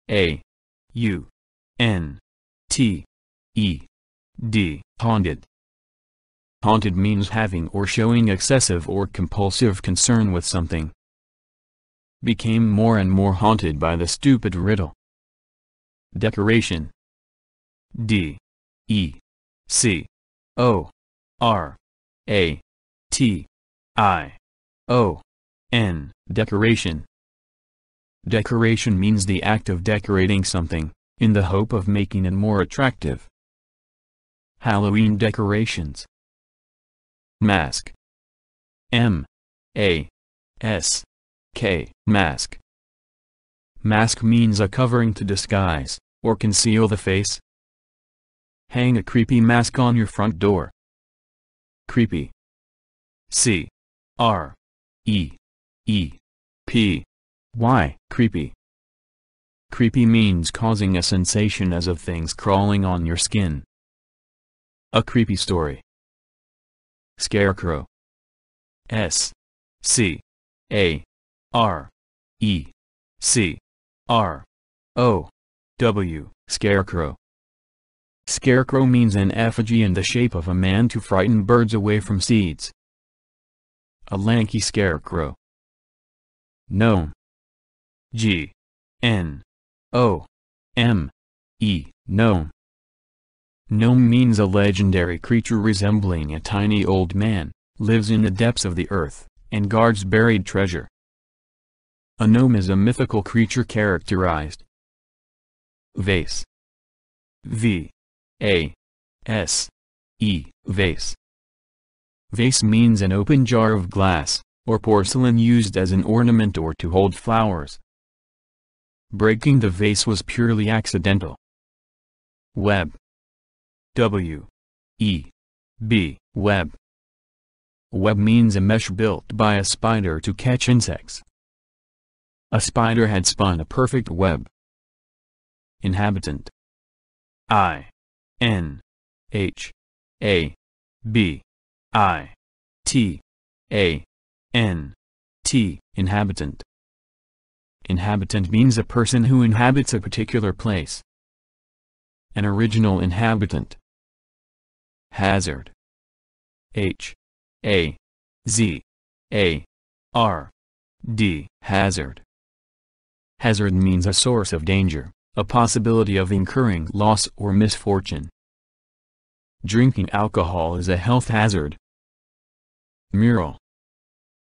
A. U. N. T. E. D. Haunted. Haunted means having or showing excessive or compulsive concern with something. Became more and more haunted by the stupid riddle. Decoration. D. E. C. O. R. A. T. I. O. N. Decoration Decoration means the act of decorating something, in the hope of making it more attractive. Halloween decorations. Mask. M. A. S. K. Mask. Mask means a covering to disguise, or conceal the face. Hang a creepy mask on your front door. Creepy. C. R. E. E. P Y creepy Creepy means causing a sensation as of things crawling on your skin. A creepy story. Scarecrow. S. C. A. R. E. C. R. O. W. Scarecrow. Scarecrow means an effigy in the shape of a man to frighten birds away from seeds. A lanky scarecrow. Gnome. G. N. O. M. E. Gnome. Gnome means a legendary creature resembling a tiny old man, lives in the depths of the earth, and guards buried treasure. A gnome is a mythical creature characterized. Vase. V. A. S. E. Vase. Vase means an open jar of glass, or porcelain used as an ornament or to hold flowers. Breaking the vase was purely accidental. Web. W. E. B. Web. Web means a mesh built by a spider to catch insects. A spider had spun a perfect web. Inhabitant. I. N. H. A. B. I. T. A. N. T. Inhabitant. Inhabitant means a person who inhabits a particular place. An original inhabitant. Hazard. H. A. Z. A. R. D. Hazard. Hazard means a source of danger, a possibility of incurring loss or misfortune. Drinking alcohol is a health hazard. Mural.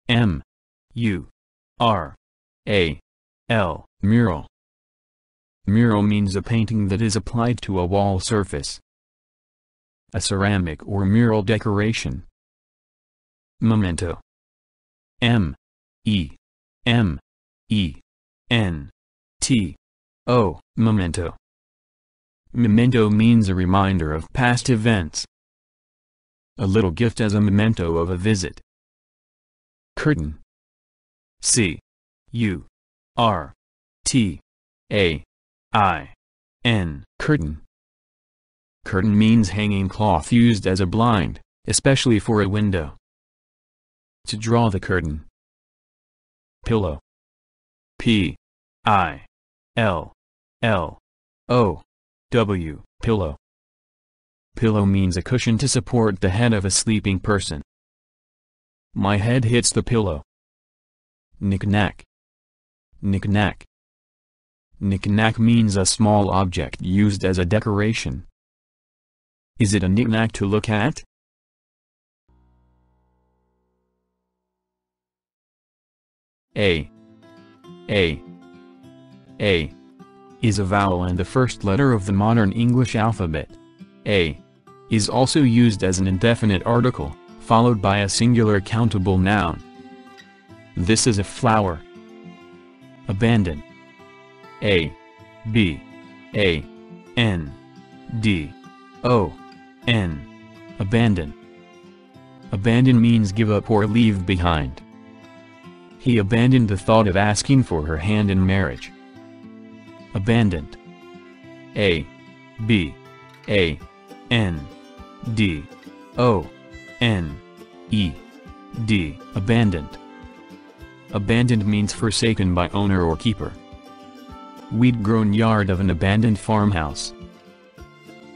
M. U. R. A. L. Mural. Mural means a painting that is applied to a wall surface. A ceramic or mural decoration. Memento. M. E. M. E. N. T. O. Memento. Memento means a reminder of past events. A little gift as a memento of a visit. Curtain. C. U. R T A I N curtain. Curtain means hanging cloth used as a blind, especially for a window. To draw the curtain. Pillow. P I L L O W pillow. Pillow means a cushion to support the head of a sleeping person. My head hits the pillow. Knick-knack. Knick-knack. Knick-knack means a small object used as a decoration. Is it a knick-knack to look at? A. A. A. Is a vowel and the first letter of the modern English alphabet. A. Is also used as an indefinite article, followed by a singular countable noun. This is a flower. Abandon. A. B. A. N. D. O. N. Abandon. Abandon means give up or leave behind. He abandoned the thought of asking for her hand in marriage. Abandoned. A. B. A. N. D. O. N. E. D. Abandoned. Abandoned means forsaken by owner or keeper. Weed-grown yard of an abandoned farmhouse.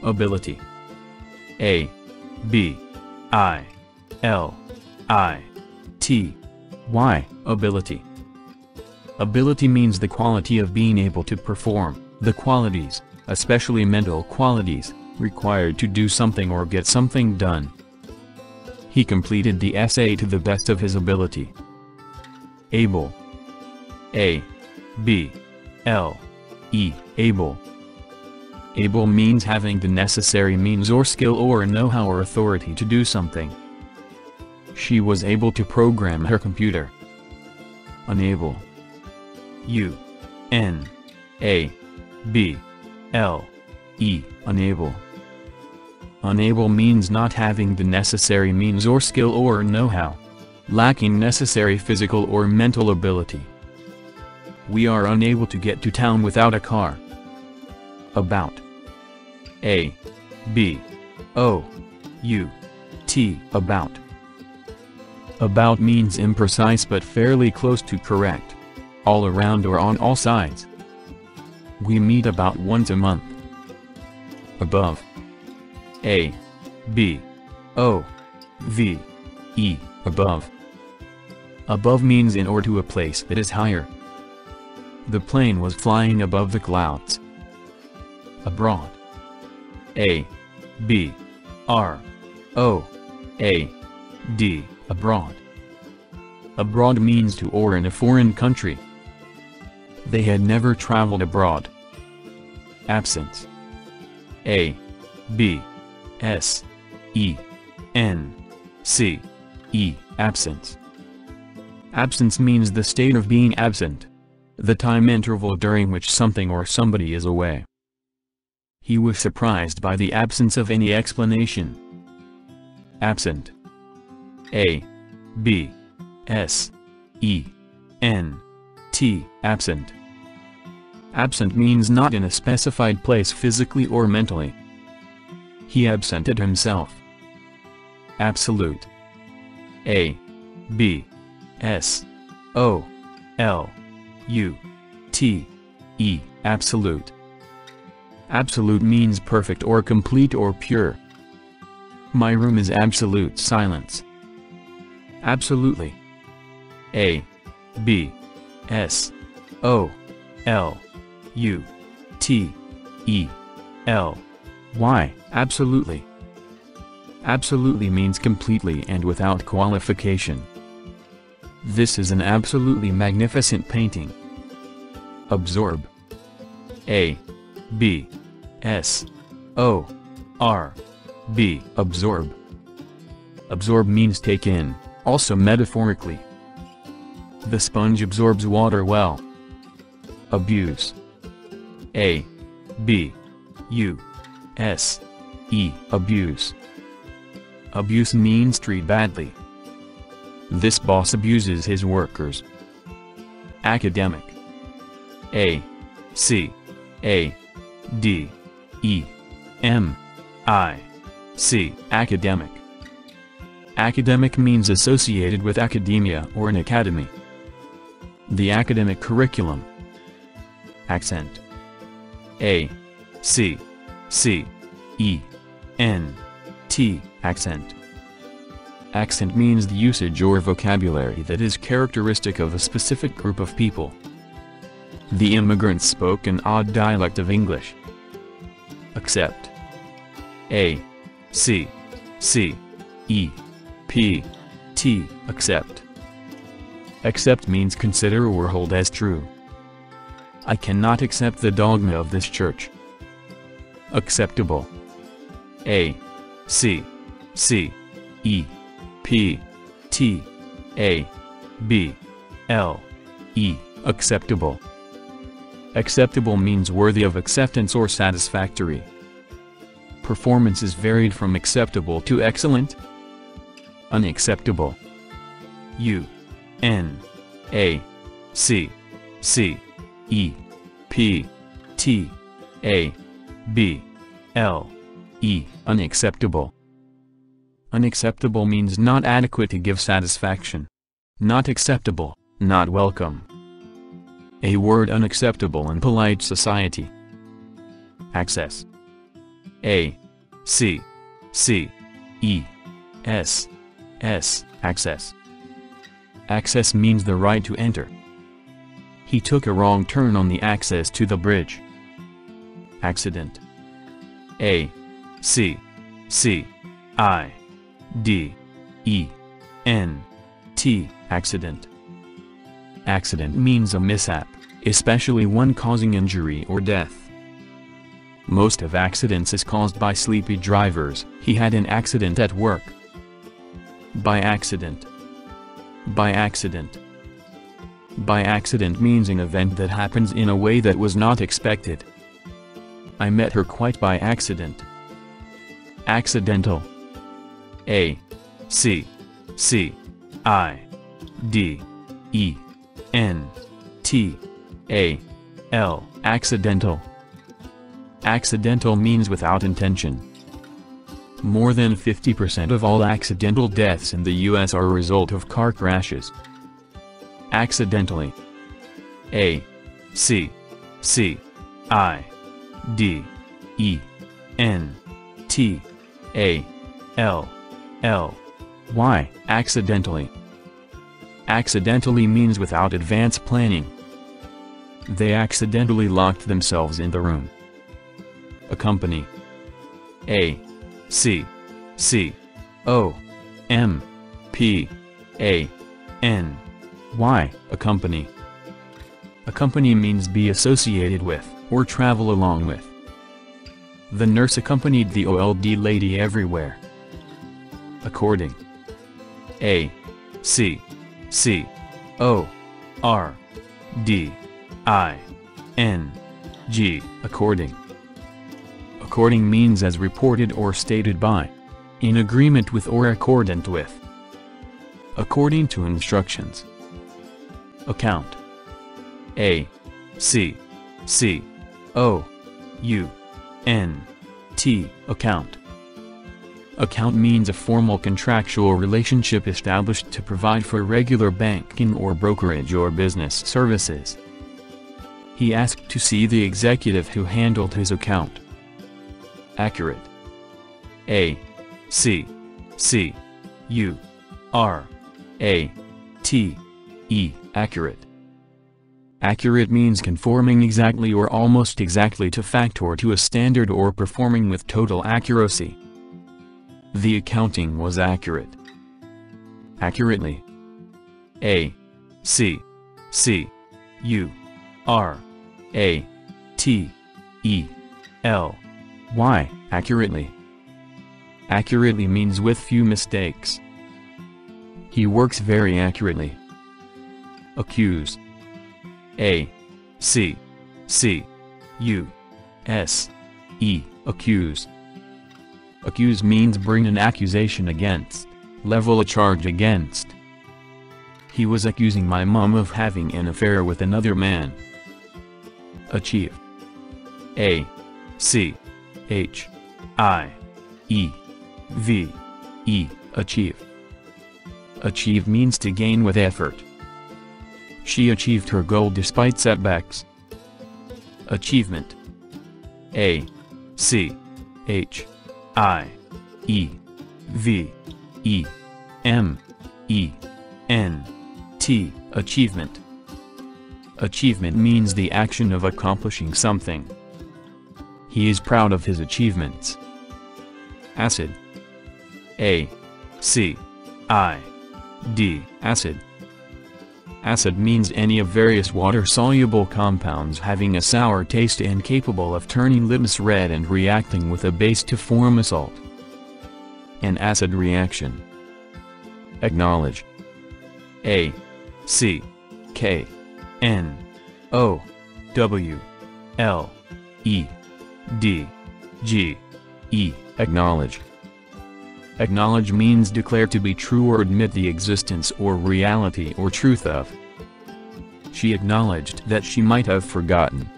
Ability. A. B. I. L. I. T. Y. Ability. Ability means the quality of being able to perform, the qualities, especially mental qualities, required to do something or get something done. He completed the essay to the best of his ability. Able. A. B. L. E. Able. Able means having the necessary means or skill or know-how or authority to do something. She was able to program her computer. Unable. U. N. A. B. L. E. Unable. Unable means not having the necessary means or skill or know-how. Lacking necessary physical or mental ability. We are unable to get to town without a car. About. A. B. O. U. T. About. About means imprecise but fairly close to correct. All around or on all sides. We meet about once a month. Above. A. B. O. V. E. Above. Above means in or to a place that is higher. The plane was flying above the clouds. Abroad. A. B. R. O. A. D. Abroad. Abroad means to or in a foreign country. They had never traveled abroad. Absence. A. B. S. E. N. C. E. Absence. Absence means the state of being absent. The time interval during which something or somebody is away. He was surprised by the absence of any explanation. Absent. A. B. S. E. N. T. Absent. Absent means not in a specified place physically or mentally. He absented himself. Absolute. A. B. S. O. L. U. T. E. Absolute. Absolute means perfect or complete or pure. My room is absolute silence. Absolutely. A. B. S. O. L. U. T. E. L. Y. Absolutely. Absolutely means completely and without qualification. This is an absolutely magnificent painting. Absorb. A. B. S. O. R. B. Absorb. Absorb means take in, also metaphorically. The sponge absorbs water well. Abuse. A. B. U. S. E. Abuse. Abuse means treat badly. This boss abuses his workers. Academic. A. C. A. D. E. M. I. C. Academic. Academic means associated with academia or an academy. The academic curriculum. Accent. A. C. C. E. N. T. Accent. Accent means the usage or vocabulary that is characteristic of a specific group of people. The immigrants spoke an odd dialect of English. Accept. A. C. C. E. P. T. Accept. Accept means consider or hold as true. I cannot accept the dogma of this church. Acceptable. A. C. C. E. P. T. A. B. L. E. Acceptable. Acceptable means worthy of acceptance or satisfactory. Performance is varied from acceptable to excellent. Unacceptable. U. N. A. C. C. E. P. T. A. B. L. E. Unacceptable. Unacceptable means not adequate to give satisfaction. Not acceptable, not welcome. A word unacceptable in polite society. Access. A. C. C. E. S. S. Access. Access means the right to enter. He took a wrong turn on the access to the bridge. Accident. A. C. C. I. D. E. N. T. Accident. Accident means a mishap, especially one causing injury or death. Most of accidents is caused by sleepy drivers, he had an accident at work. By accident. By accident. By accident means an event that happens in a way that was not expected. I met her quite by accident. Accidental. A. C. C. I. D. E. N. T. A. L. Accidental. Accidental means without intention. More than 50% of all accidental deaths in the U.S. are a result of car crashes. Accidentally. A. C. C. I. D. E. N. T. A. L. L. Y. Accidentally. Accidentally means without advance planning. They accidentally locked themselves in the room. Accompany. A. C. C. O. M. P. A. N. Y. Accompany. Accompany means be associated with, or travel along with. The nurse accompanied the OLD lady everywhere. According. A. C. C. O. R. D. I. N. G. According. According means as reported or stated by. In agreement with or accordant with. According to instructions. Account. A. C. C. O. U. N. T. Account. Account means a formal contractual relationship established to provide for regular banking or brokerage or business services. He asked to see the executive who handled his account. Accurate. A. C. C. U. R. A. T. E. Accurate. Accurate means conforming exactly or almost exactly to fact or to a standard or performing with total accuracy. The accounting was accurate. Accurately. A. C. C. U. R. A. T. E. L. Y. Accurately. Accurately means with few mistakes. He works very accurately. Accuse. A. C. C. U. S. E. Accuse. Accuse means bring an accusation against, level a charge against. He was accusing my mom of having an affair with another man. Achieve. A. C. H. I. E. V. E. Achieve. Achieve means to gain with effort. She achieved her goal despite setbacks. Achievement. A. C. H. I. E. V. E. M. E. N. T. Achievement. Achievement means the action of accomplishing something. He is proud of his achievements. Acid. A. C. I. D. Acid. Acid means any of various water-soluble compounds having a sour taste and capable of turning litmus red and reacting with a base to form a salt. An acid reaction. Acknowledge. A. C. K. N O W L E D G E Acknowledge Acknowledge means declare to be true or admit the existence or reality or truth of. She acknowledged that she might have forgotten.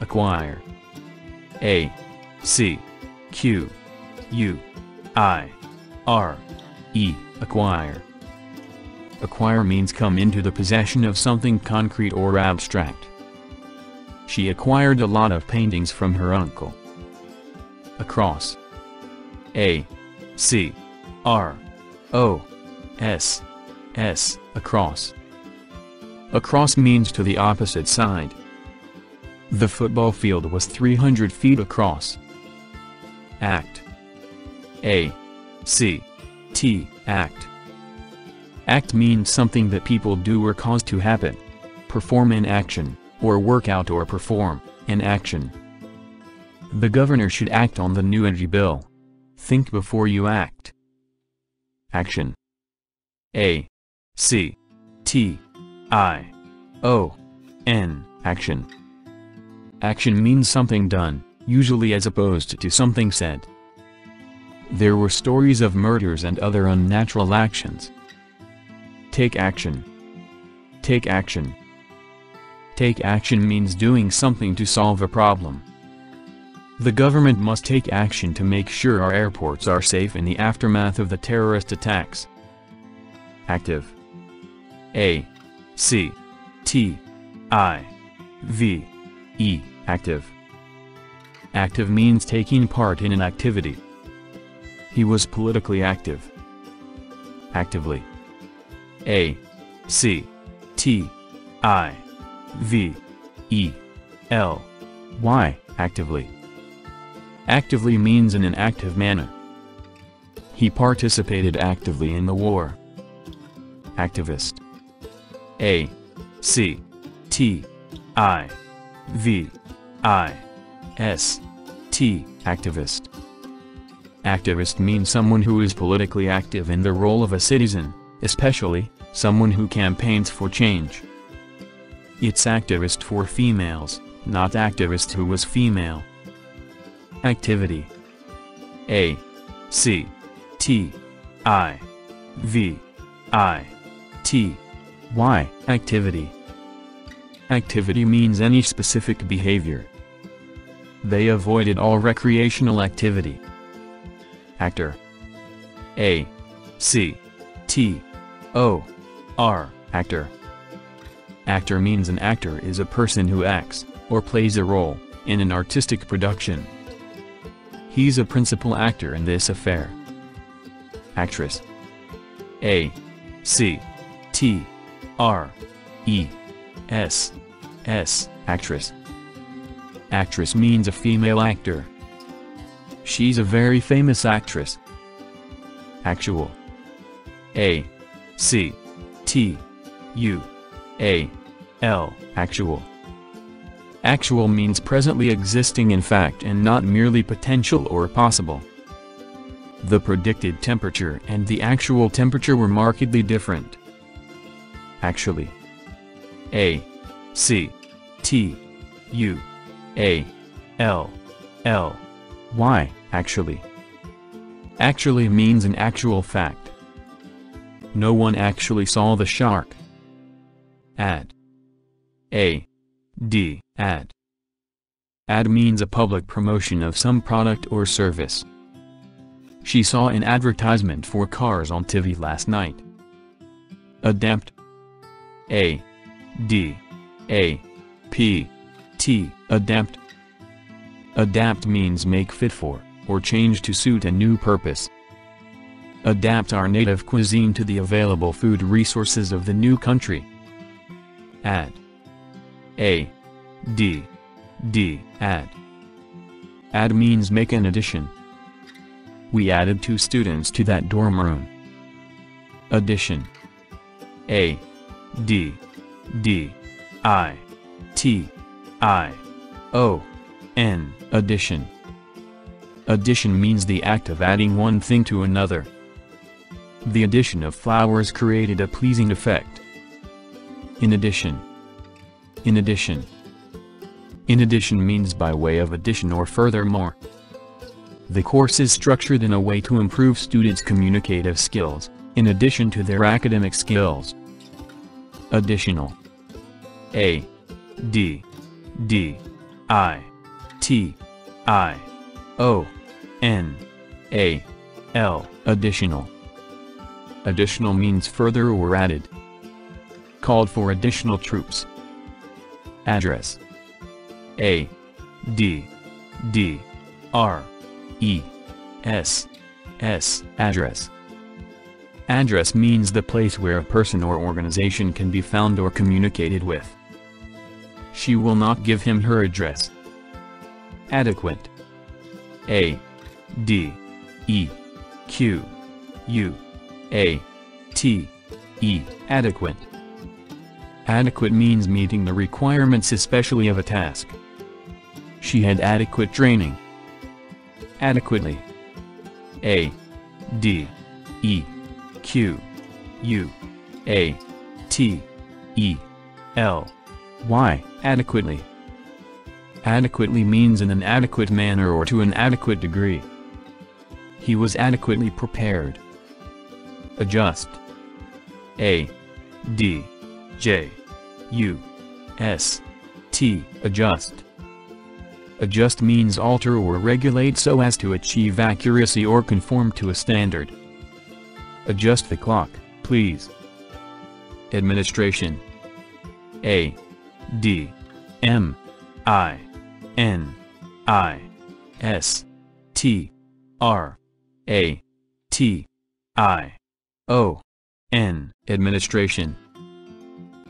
Acquire. A. C. Q. U. I. R. E. Acquire. Acquire means come into the possession of something concrete or abstract. She acquired a lot of paintings from her uncle. Across. A C R O S S across Across means to the opposite side. The football field was 300 feet across. Act A C T Act Act means something that people do or cause to happen. Perform an action, or work out or perform an action. The governor should act on the new energy bill. Think before you act. Action A C T I O N Action Action means something done, usually as opposed to something said. There were stories of murders and other unnatural actions. Take action. Take action. Take action means doing something to solve a problem. The government must take action to make sure our airports are safe in the aftermath of the terrorist attacks. Active. A. C. T. I. V. E. Active. Active means taking part in an activity. He was politically active. Actively. A. C. T. I. V. E. L. Y. Actively. Actively means in an active manner. He participated actively in the war. Activist. A. C. T. I. V. I. S. T. Activist. Activist means someone who is politically active in the role of a citizen, especially, someone who campaigns for change. It's activist for females, not activist who was female. Activity A C T I V I T Y Activity Activity means any specific behavior. They avoided all recreational activity. Actor A C T O R. Actor Actor means an actor is a person who acts, or plays a role, in an artistic production. He's a principal actor in this affair. Actress. A. C. T. R. E. S. S. Actress. Actress means a female actor. She's a very famous actress. Actual. A. C. T. U. A. L. Actual. Actual means presently existing in fact and not merely potential or possible. The predicted temperature and the actual temperature were markedly different. Actually. A C T U A L L Y actually. Actually means an actual fact. No one actually saw the shark. Ad. A. D. Ad. Ad means a public promotion of some product or service. She saw an advertisement for cars on TV last night. Adapt. A. D. A. P. T. Adapt. Adapt means make fit for, or change to suit a new purpose. Adapt our native cuisine to the available food resources of the new country. Add. A. D. D. Add. Add means make an addition. We added two students to that dorm room. Addition. A. D. D. I. T. I. O. N. Addition. Addition means the act of adding one thing to another. The addition of flowers created a pleasing effect. In addition, In addition. In addition means by way of addition or furthermore. The course is structured in a way to improve students' communicative skills, in addition to their academic skills. Additional. A. D. D. I. T. I. O. N. A. L. Additional. Additional means further or added. Called for additional troops. Address. A D D R E S S Address. Address means the place where a person or organization can be found or communicated with. She will not give him her address. Adequate. A D E Q U A T E. Adequate Adequate means meeting the requirements especially of a task. She had adequate training. Adequately A D E Q U A T E L Y adequately. Adequately means in an adequate manner or to an adequate degree. He was adequately prepared. Adjust. A. D. J. U. S. T. Adjust. Adjust means alter or regulate so as to achieve accuracy or conform to a standard. Adjust the clock, please. Administration A. D. M. I. N. I. S. T. R. A. T. I. O. N. Administration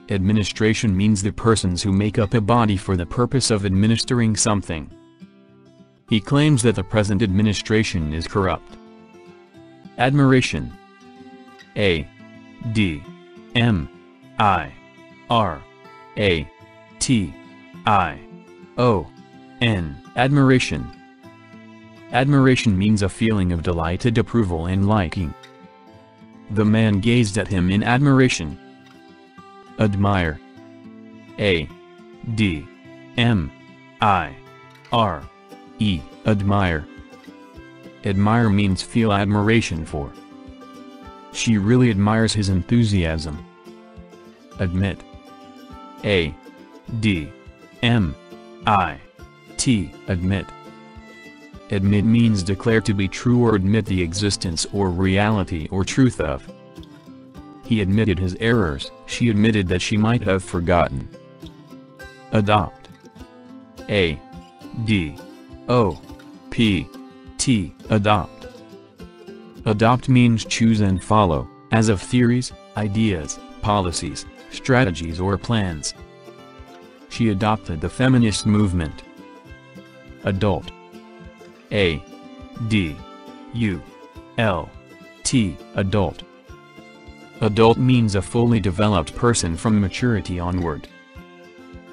Administration means the persons who make up a body for the purpose of administering something. He claims that the present administration is corrupt. Admiration A. D. M. I. R. A. T. I. O. N. Admiration Admiration means a feeling of delighted approval and liking. The man gazed at him in admiration. Admire. A. D. M. I. R. E. Admire. Admire means feel admiration for. She really admires his enthusiasm. Admit. A. D. M. I. T. Admit. Admit means declare to be true or admit the existence or reality or truth of. He admitted his errors, she admitted that she might have forgotten. Adopt. A. D. O. P. T. Adopt. Adopt means choose and follow, as of theories, ideas, policies, strategies or plans. She adopted the feminist movement. Adult. A. D. U. L. T. Adult. Adult means a fully developed person from maturity onward.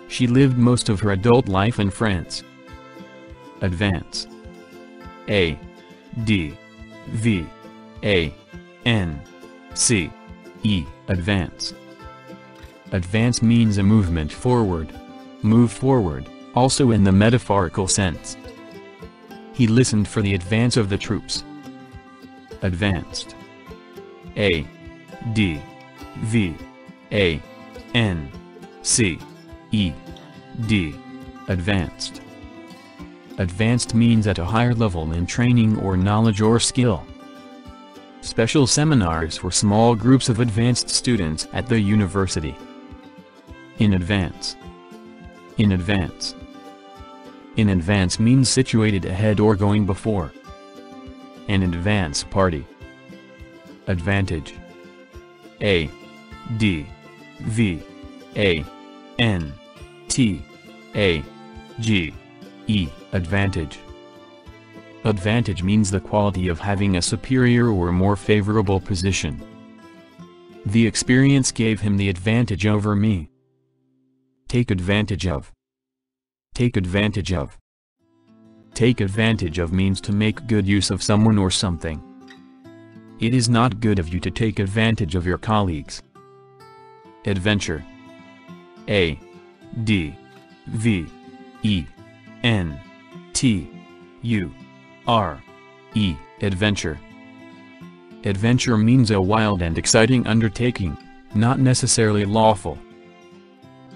She lived most of her adult life in France. Advance. A. D. V. A. N. C. E. Advance. Advance means a movement forward. Move forward, also in the metaphorical sense. He listened for the advance of the troops. Advanced. A. D. V. A. N. C. E. D. Advanced. Advanced means at a higher level in training or knowledge or skill. Special seminars for small groups of advanced students at the university. In advance. In advance. In advance means situated ahead or going before. An advance party. Advantage. A. D. V. A. N. T. A. G. E. Advantage. Advantage means the quality of having a superior or more favorable position. The experience gave him the advantage over me. Take advantage of. Take advantage of. Take advantage of means to make good use of someone or something. It is not good of you to take advantage of your colleagues. Adventure. A. D. V. E. N. T. U. R. E. Adventure. Adventure means a wild and exciting undertaking, not necessarily lawful.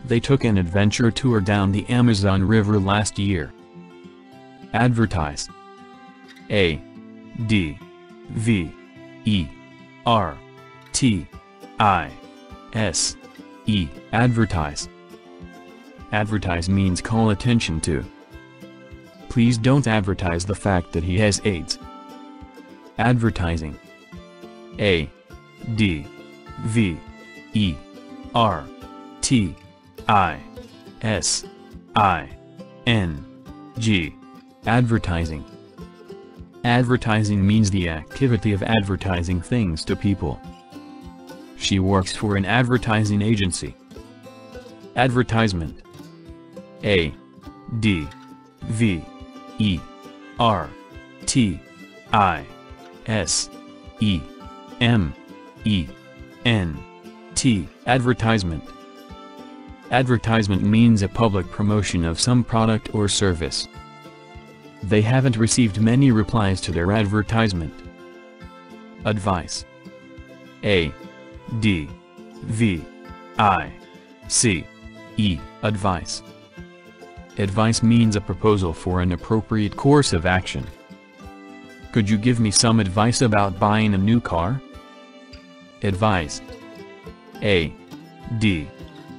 They took an adventure tour down the Amazon River last year. Advertise. A. D. V E R T I S E Advertise Advertise means call attention to. Please don't advertise the fact that he has AIDS. Advertising A D V E R T I S I N G Advertising Advertising means the activity of advertising things to people. She works for an advertising agency. Advertisement. A. D. V. E. R. T. I. S. E. M. E. N. T. Advertisement. Advertisement means a public promotion of some product or service. They haven't received many replies to their advertisement. Advice A D V I C E Advice Advice means a proposal for an appropriate course of action. Could you give me some advice about buying a new car? Advice A D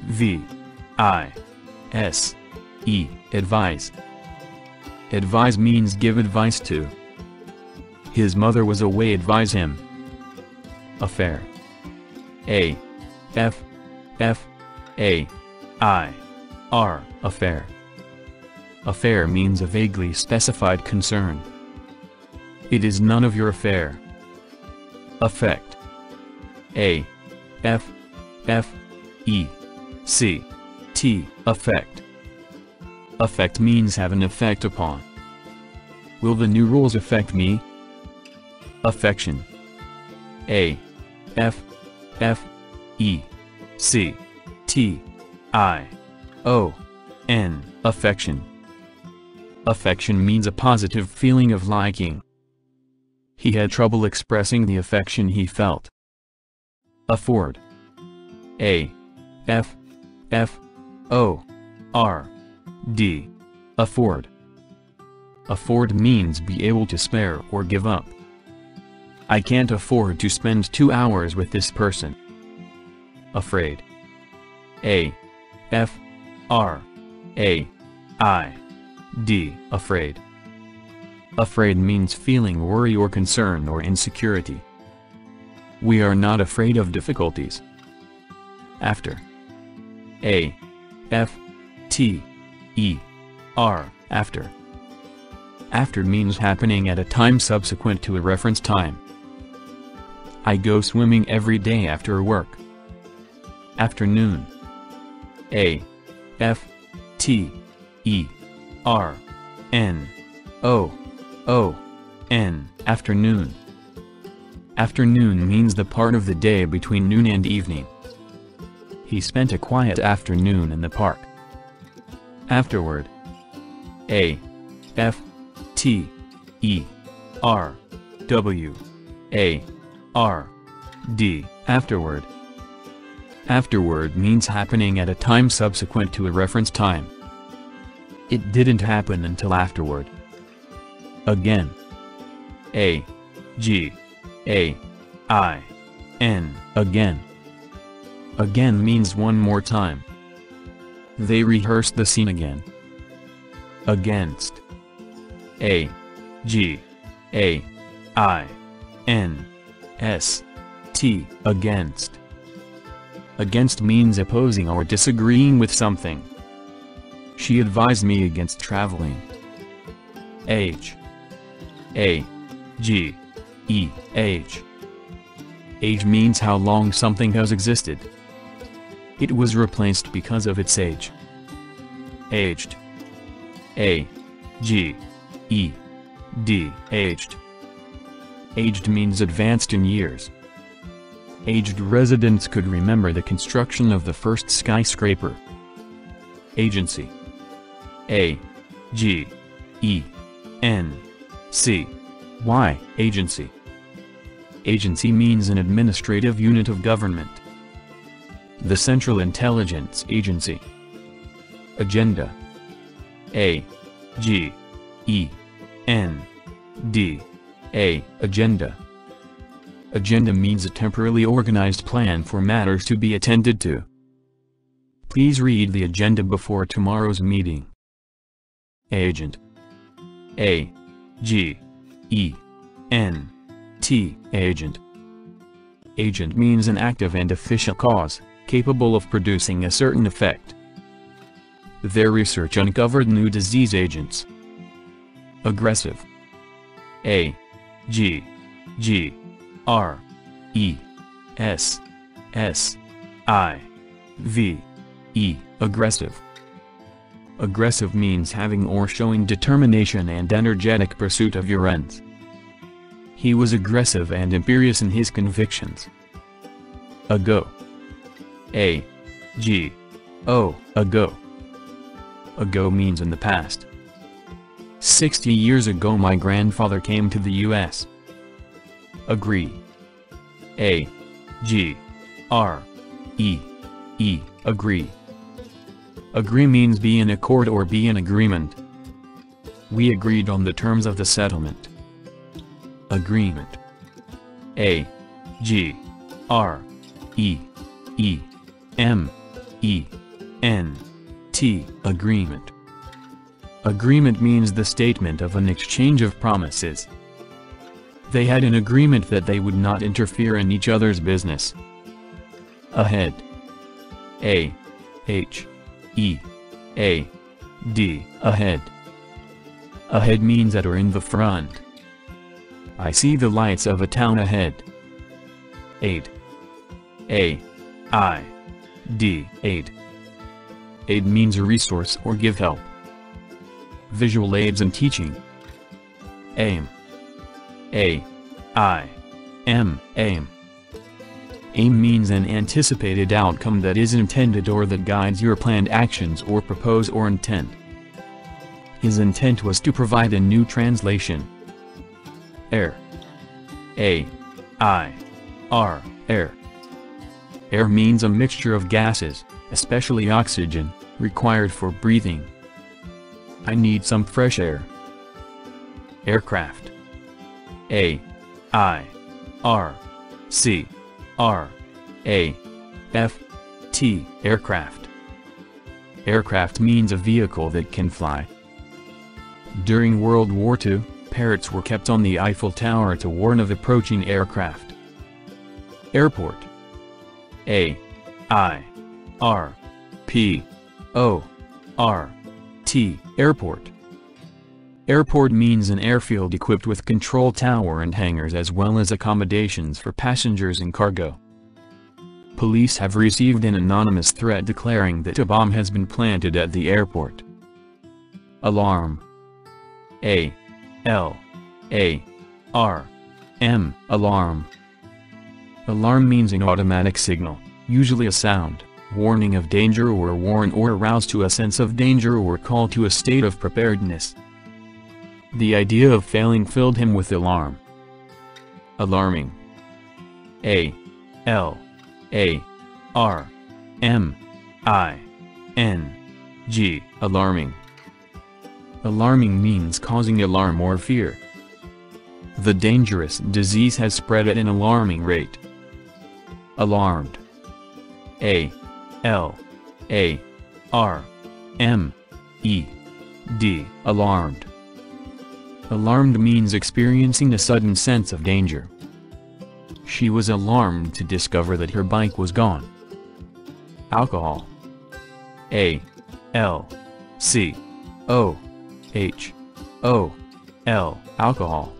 V I S E Advice Advise means give advice to. His mother was away advise him. Affair. A. F. F. A. I. R. Affair. Affair means a vaguely specified concern. It is none of your affair. Affect. A. F. F. E. C. T. Affect Affect means have an effect upon. Will the new rules affect me? Affection. A. F. F. E. C. T. I. O. N. Affection. Affection means a positive feeling of liking. He had trouble expressing the affection he felt. Afford. A. F. F. O. R D. Afford. Afford means be able to spare or give up. I can't afford to spend two hours with this person. Afraid. A. F. R. A. I. D. Afraid. Afraid means feeling worry or concern or insecurity. We are not afraid of difficulties. After. A. F. T. E. R. After. After means happening at a time subsequent to a reference time. I go swimming every day after work. Afternoon. A. F. T. E. R. N. O. O. N. Afternoon. Afternoon means the part of the day between noon and evening. He spent a quiet afternoon in the park. Afterward. A. F. T. E. R. W. A. R. D. Afterward. Afterward means happening at a time subsequent to a reference time. It didn't happen until afterward. Again. A. G. A. I. N. Again. Again means one more time. They rehearsed the scene again. Against. A. G. A. I. N. S. T. Against. Against means opposing or disagreeing with something. She advised me against traveling. H. A. G. E. H. Age means how long something has existed. It was replaced because of its age. Aged. A. G. E. D. Aged. Aged means advanced in years. Aged residents could remember the construction of the first skyscraper. Agency. A. G. E. N. C. Y. Agency. Agency means an administrative unit of government. The Central Intelligence Agency. Agenda. A. G. E. N. D. A. Agenda. Agenda means a temporarily organized plan for matters to be attended to. Please read the agenda before tomorrow's meeting. Agent. A. G. E. N. T. Agent. Agent means an active and official cause, capable of producing a certain effect. Their research uncovered new disease agents. Aggressive. A. G. G. R. E. S. S. I. V. E. Aggressive. Aggressive means having or showing determination and energetic pursuit of your ends. He was aggressive and imperious in his convictions. Ago. A. G. O. Ago. Ago means in the past. 60 years ago my grandfather came to the U.S. Agree. A. G. R. E. E. Agree. Agree means be in accord or be in agreement. We agreed on the terms of the settlement. Agreement. A. G. R. E. E. M. E. N. T. Agreement. Agreement means the statement of an exchange of promises. They had an agreement that they would not interfere in each other's business. Ahead. A. H. E. A. D. Ahead. Ahead means at or in the front. I see the lights of a town ahead. 8. A. I. D. Aid. Aid means a resource or give help. Visual aids in teaching. Aim. A. I. M. Aim. Aim means an anticipated outcome that is intended or that guides your planned actions or propose or intent. His intent was to provide a new translation. Air. A. I. R. Air. Air means a mixture of gases, especially oxygen, required for breathing. I need some fresh air. Aircraft. A. I. R. C. R. A. F. T. Aircraft. Aircraft means a vehicle that can fly. During World War II, parrots were kept on the Eiffel Tower to warn of approaching aircraft. Airport. A. I. R. P. O. R. T. Airport. Airport means an airfield equipped with control tower and hangars as well as accommodations for passengers and cargo. Police have received an anonymous threat declaring that a bomb has been planted at the airport. Alarm. A. L. A. R. M. Alarm. Alarm means an automatic signal, usually a sound, warning of danger or warn or arouse to a sense of danger or call to a state of preparedness. The idea of failing filled him with alarm. Alarming. A. L. A. R. M. I. N. G. Alarming. Alarming means causing alarm or fear. The dangerous disease has spread at an alarming rate. Alarmed. A. L. A. R. M. E. D. Alarmed. Alarmed means experiencing a sudden sense of danger. She was alarmed to discover that her bike was gone. Alcohol. A. L. C. O. H. O. L. Alcohol.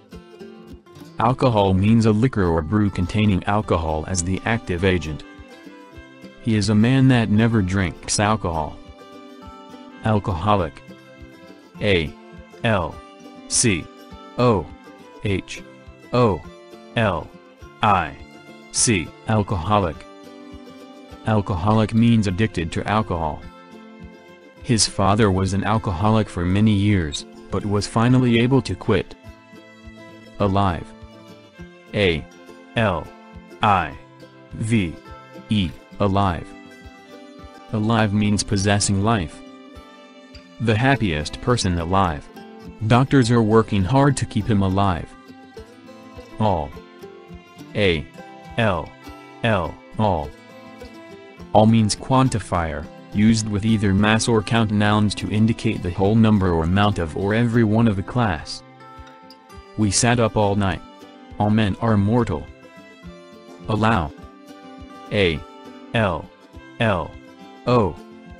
Alcohol means a liquor or brew containing alcohol as the active agent. He is a man that never drinks alcohol. Alcoholic. A. L. C. O. H. O. L. I. C. Alcoholic. Alcoholic means addicted to alcohol. His father was an alcoholic for many years, but was finally able to quit. Alive. A. L. I. V. E. Alive. Alive means possessing life. The happiest person alive. Doctors are working hard to keep him alive. All. A. L. L. All. All means quantifier, used with either mass or count nouns to indicate the whole number or amount of or every one of a class. We sat up all night. All men are mortal. Allow. A. L. L. O.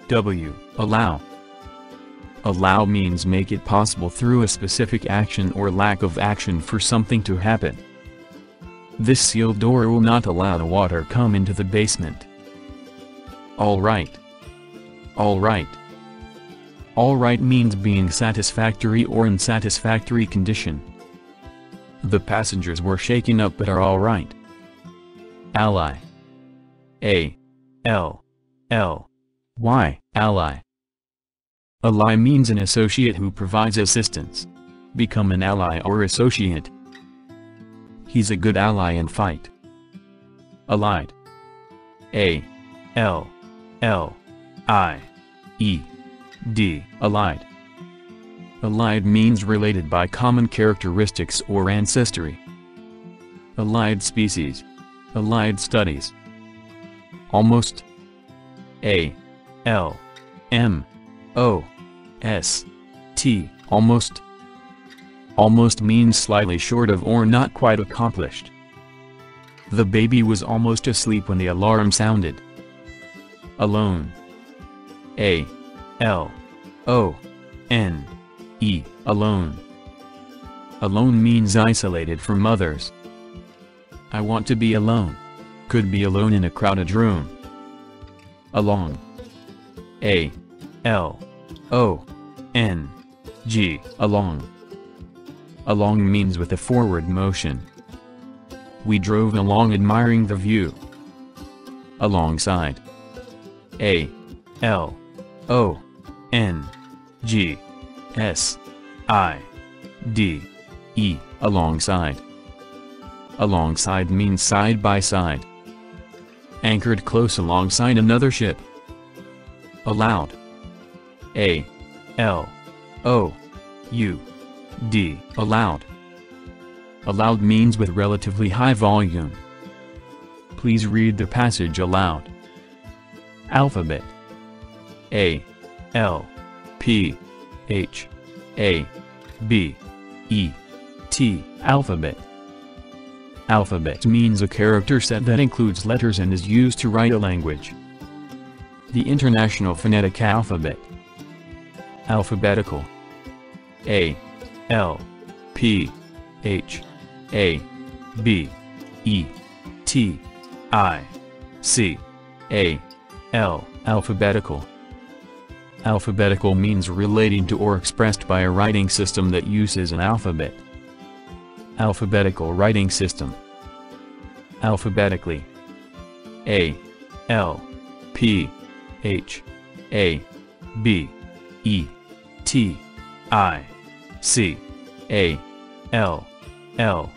W. Allow. Allow means make it possible through a specific action or lack of action for something to happen. This sealed door will not allow the water come into the basement. Alright. Alright. Alright means being satisfactory or in satisfactory condition. The passengers were shaken up but are alright. Ally. A. L. L. Y. Ally. Ally means an associate who provides assistance. Become an ally or associate. He's a good ally in fight. Allied. A. L. L. I. E. D. Allied. Allied means related by common characteristics or ancestry. Allied species. Allied studies. Almost. A. L. M. O. S. T. Almost. Almost means slightly short of or not quite accomplished. The baby was almost asleep when the alarm sounded. Alone. A. L. O. N. E. Alone. Alone means isolated from others. I want to be alone. Could be alone in a crowded room. Along. A. L. O. N. G. Along. Along means with a forward motion. We drove along admiring the view. Alongside. A. L. O. N. G. S. I. D. E. Alongside. Alongside means side by side. Anchored close alongside another ship. Aloud. A. L. O. U. D. Aloud. Aloud means with relatively high volume. Please read the passage aloud. Alphabet A L P H A B E T Alphabet. Alphabet means a character set that includes letters and is used to write a language. The International Phonetic Alphabet. Alphabetical. A L P H A B E T I C A L Alphabetical Alphabetical means relating to or expressed by a writing system that uses an alphabet. Alphabetical writing system. Alphabetically. A. L. P. H. A. B. E. T. I. C. A. L. L.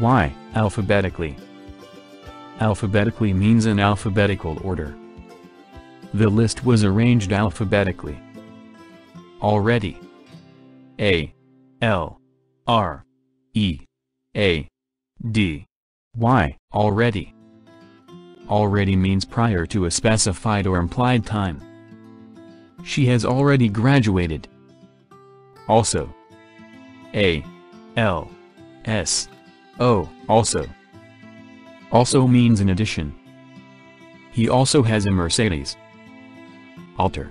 Y. Alphabetically. Alphabetically means in alphabetical order. The list was arranged alphabetically. Already. A. L. R. E. A. D. Y. Already. Already means prior to a specified or implied time. She has already graduated. Also. A. L. S. O. Also. Also means in addition. He also has a Mercedes. Alter.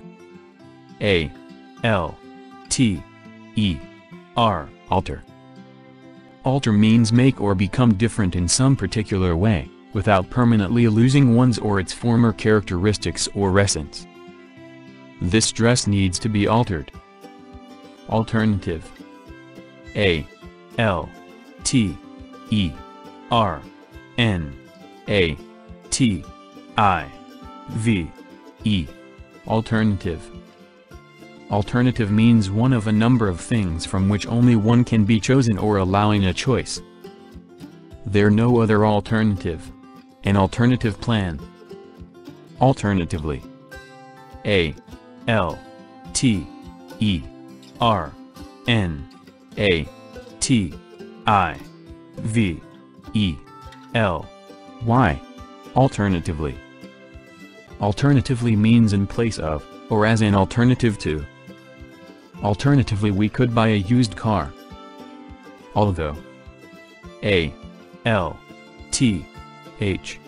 A. L. T. E. R. Alter. Alter means make or become different in some particular way, without permanently losing one's or its former characteristics or essence. This dress needs to be altered. Alternative. A. L. T. E. R. N. A. T. I. V. E. Alternative. Alternative means one of a number of things from which only one can be chosen or allowing a choice. There no other alternative. An alternative plan. Alternatively. A. L. T. E. R. N. A. T. I. V. E. L. Y. Alternatively. Alternatively means in place of, or as an alternative to. Alternatively we could buy a used car. Although. A. L. T. H.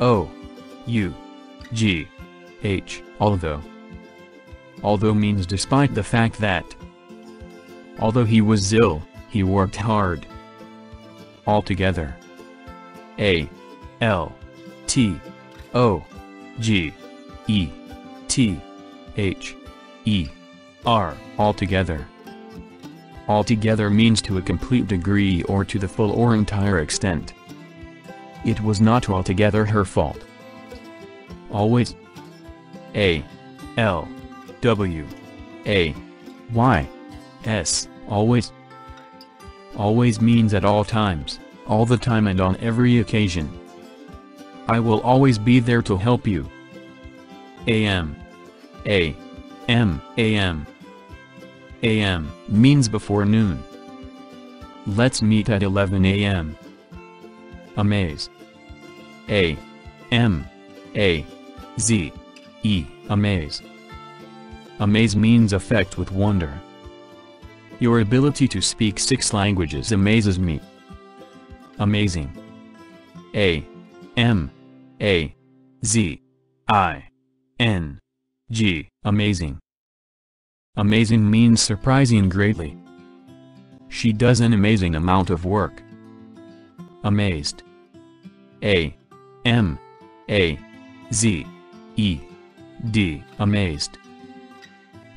O. U. G. H. Although. Although means despite the fact that. Although he was ill, he worked hard. Altogether. A. L. T. O. G. E. T. H. E. R. Altogether. Altogether means to a complete degree or to the full or entire extent. It was not altogether her fault. Always. A. L. W. A. Y. S. Always. Always means at all times, all the time and on every occasion. I will always be there to help you. AM. A. M. AM. AM means before noon. Let's meet at 11 a.m. Amaze. A. M. A. Z. E. Amaze. Amaze means affect with wonder. Your ability to speak six languages amazes me. Amazing. A. M. A. Z. I. N. G. Amazing. Amazing means surprising greatly. She does an amazing amount of work. Amazed. A. M. A. Z. E. D. Amazed.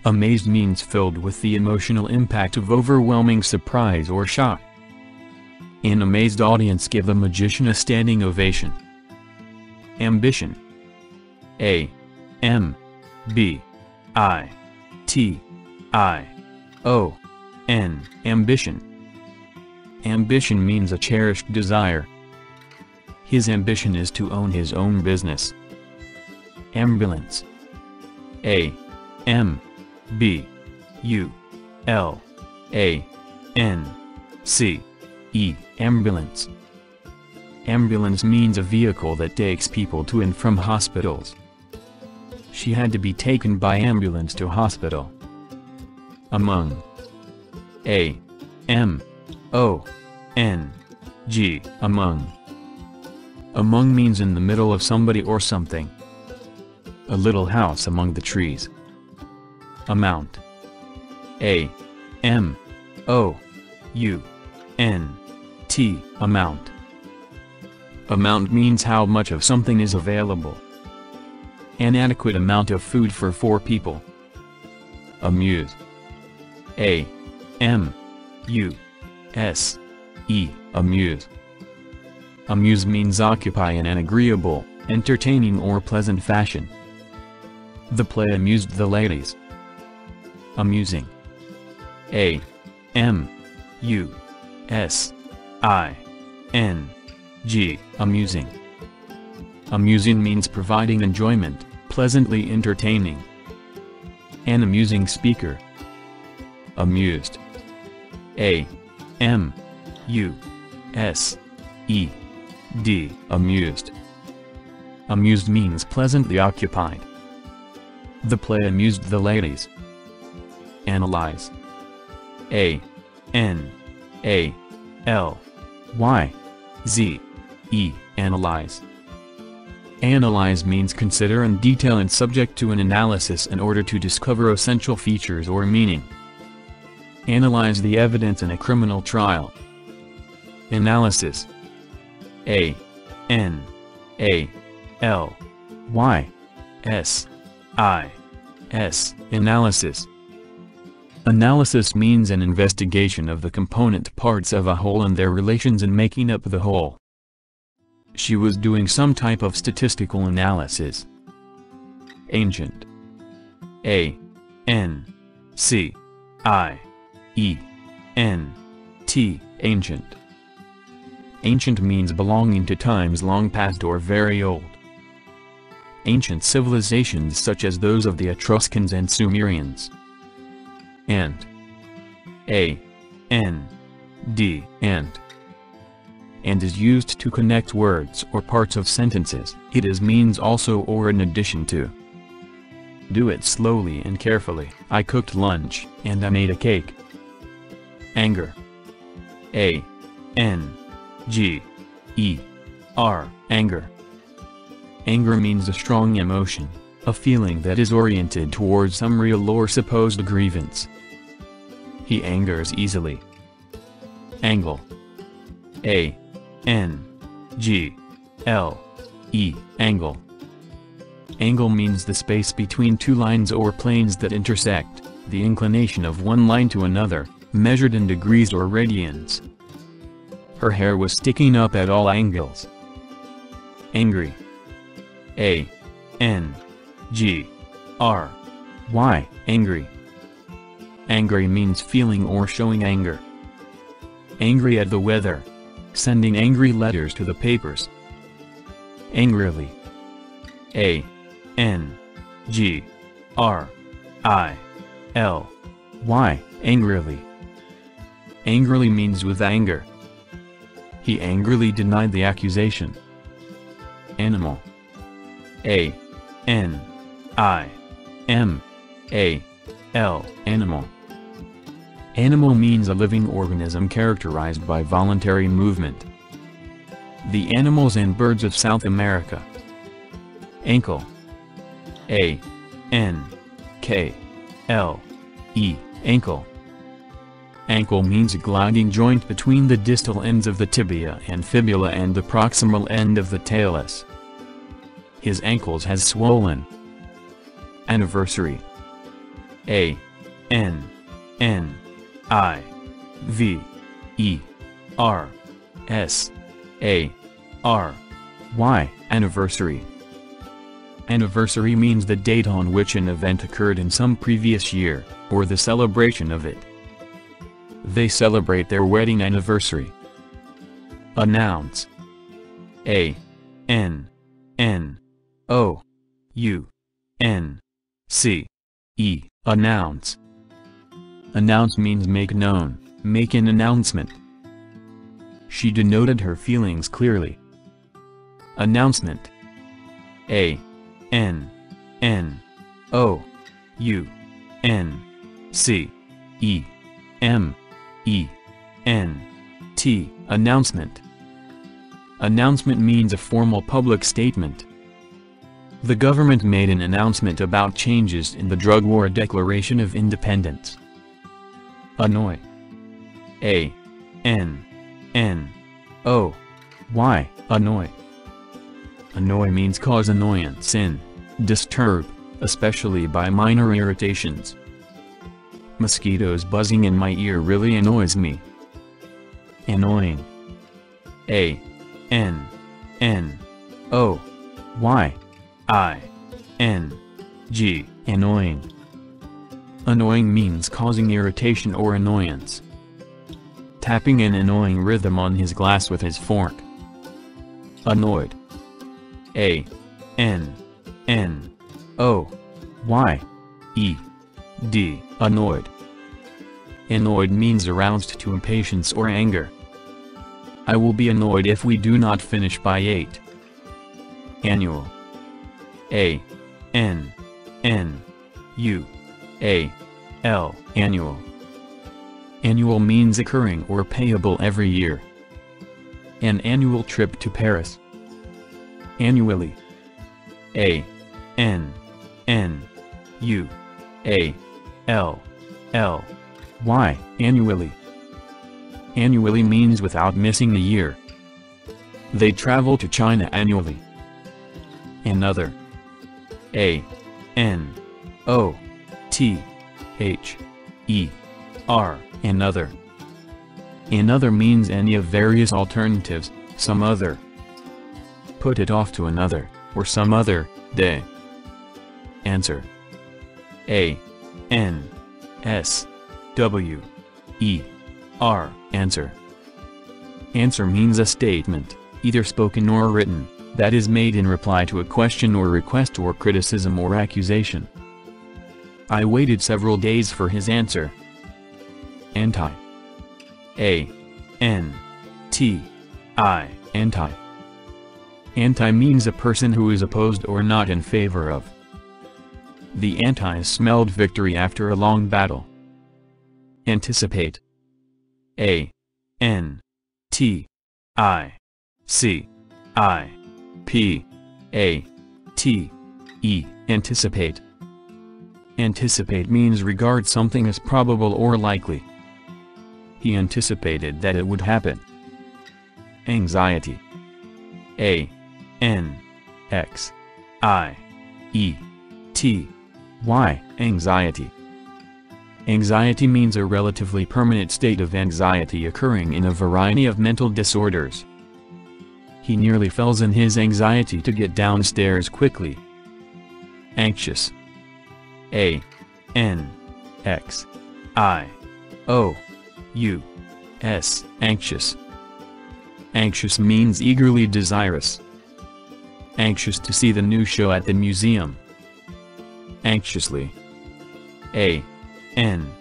Amazed means filled with the emotional impact of overwhelming surprise or shock. An amazed audience give the magician a standing ovation. Ambition. A. M. B. I. T. I. O. N. Ambition. Ambition means a cherished desire. His ambition is to own his own business. Ambulance. A. M. B. U. L. A. N. C. E. Ambulance. Ambulance means a vehicle that takes people to and from hospitals. She had to be taken by ambulance to hospital. Among. A. M. O. N. G. Among. Among means in the middle of somebody or something. A little house among the trees. Amount. A. M. O. U. N. T. Amount. Amount means how much of something is available. An adequate amount of food for four people. Amuse. A. M. U. S. E. Amuse. Amuse means occupy in an agreeable, entertaining or pleasant fashion. The play amused the ladies. Amusing. A. M. U. S. I. N. G. Amusing. Amusing means providing enjoyment, pleasantly entertaining. An amusing speaker. Amused. A. M. U. S. E. D. Amused. Amused means pleasantly occupied. The play amused the ladies. Analyze. A. N. A. L. Y. Z. E. Analyze. Analyze means consider in detail and subject to an analysis in order to discover essential features or meaning. Analyze the evidence in a criminal trial. Analysis. A. N. A. L. Y. S. I. S. Analysis. Analysis means an investigation of the component parts of a whole and their relations in making up the whole. She was doing some type of statistical analysis. Ancient. A. N. C. I. E. N. T. Ancient. Ancient means belonging to times long past or very old. Ancient civilizations such as those of the Etruscans and Sumerians. And. A. N. D. And and is used to connect words or parts of sentences. It is means also or in addition to. Do it slowly and carefully. I cooked lunch, and I made a cake. Anger. A. N. G. E. R. Anger. Anger means a strong emotion, a feeling that is oriented towards some real or supposed grievance. He angers easily. Angle. A. N. G. L. E. Angle. Angle means the space between two lines or planes that intersect, the inclination of one line to another, measured in degrees or radians. Her hair was sticking up at all angles. Angry. A. N. G. R. Y. Angry. Angry means feeling or showing anger. Angry at the weather. Sending angry letters to the papers. Angrily. A. N. G. R. I. L. Y. Angrily. Angrily means with anger. He angrily denied the accusation. Animal. A. N. I. M. A. L. Animal. Animal means a living organism characterized by voluntary movement. The animals and birds of South America. Ankle. A. N. K. L. E. Ankle. Ankle means a gliding joint between the distal ends of the tibia and fibula and the proximal end of the talus. His ankles has swollen. Anniversary. A. N. N. I. V. E. R. S. A. R. Y. Anniversary. Anniversary means the date on which an event occurred in some previous year, or the celebration of it. They celebrate their wedding anniversary. Announce. A. N. N. O. U. N. C. E. Announce. Announce means make known, make an announcement. She denoted her feelings clearly. Announcement. A. N. N. O. U. N. C. E. M. E. N. T. Announcement. Announcement means a formal public statement. The government made an announcement about changes in the Drug War Declaration of Independence. Annoy. A. N. N. O. Y. Annoy. Annoy means cause annoyance in, disturb, especially by minor irritations. Mosquitoes buzzing in my ear really annoys me. Annoying. A. N. N. O. Y. I. N. G. Annoying. Annoying means causing irritation or annoyance. Tapping an annoying rhythm on his glass with his fork. Annoyed. A. N. N. O. Y. E. D. Annoyed. Annoyed means aroused to impatience or anger. I will be annoyed if we do not finish by 8. Annual. A. N. N. U. A. L. Annual. Annual means occurring or payable every year. An annual trip to Paris. Annually. A. N. N. U. A. L. L. Y. Annually. Annually means without missing a year. They travel to China annually. Another. A. N. O. T. H. E. R. Another. Another means any of various alternatives, some other. Put it off to another, or some other, day. Answer. A. N. S W E R answer. Answer means a statement, either spoken or written, that is made in reply to a question or request or criticism or accusation. I waited several days for his answer. Anti. A. N. T. I. Anti. Anti means a person who is opposed or not in favor of. The antis smelled victory after a long battle. Anticipate. A. N. T. I. C. I. P. A. T. E. Anticipate. Anticipate means regard something as probable or likely. He anticipated that it would happen. Anxiety. A. N. X. I. E. T. Y. Anxiety. Anxiety means a relatively permanent state of anxiety occurring in a variety of mental disorders. He nearly fells in his anxiety to get downstairs quickly. Anxious. A. N. X. I. O. U. S. Anxious. Anxious means eagerly desirous. Anxious to see the new show at the museum. Anxiously. A. N.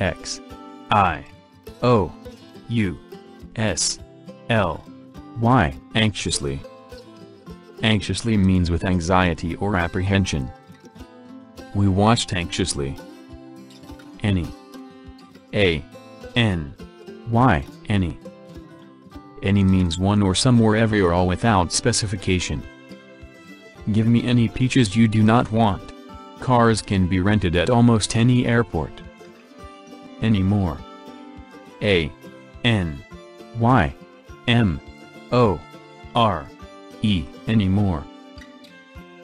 X. I. O. U. S. L. Y. Anxiously. Anxiously means with anxiety or apprehension. We watched anxiously. Any. A. N. Y. Any. Any means one or some or every or all without specification. Give me any peaches you do not want. Cars can be rented at almost any airport. Any more. A. N. Y. M. O. R. E.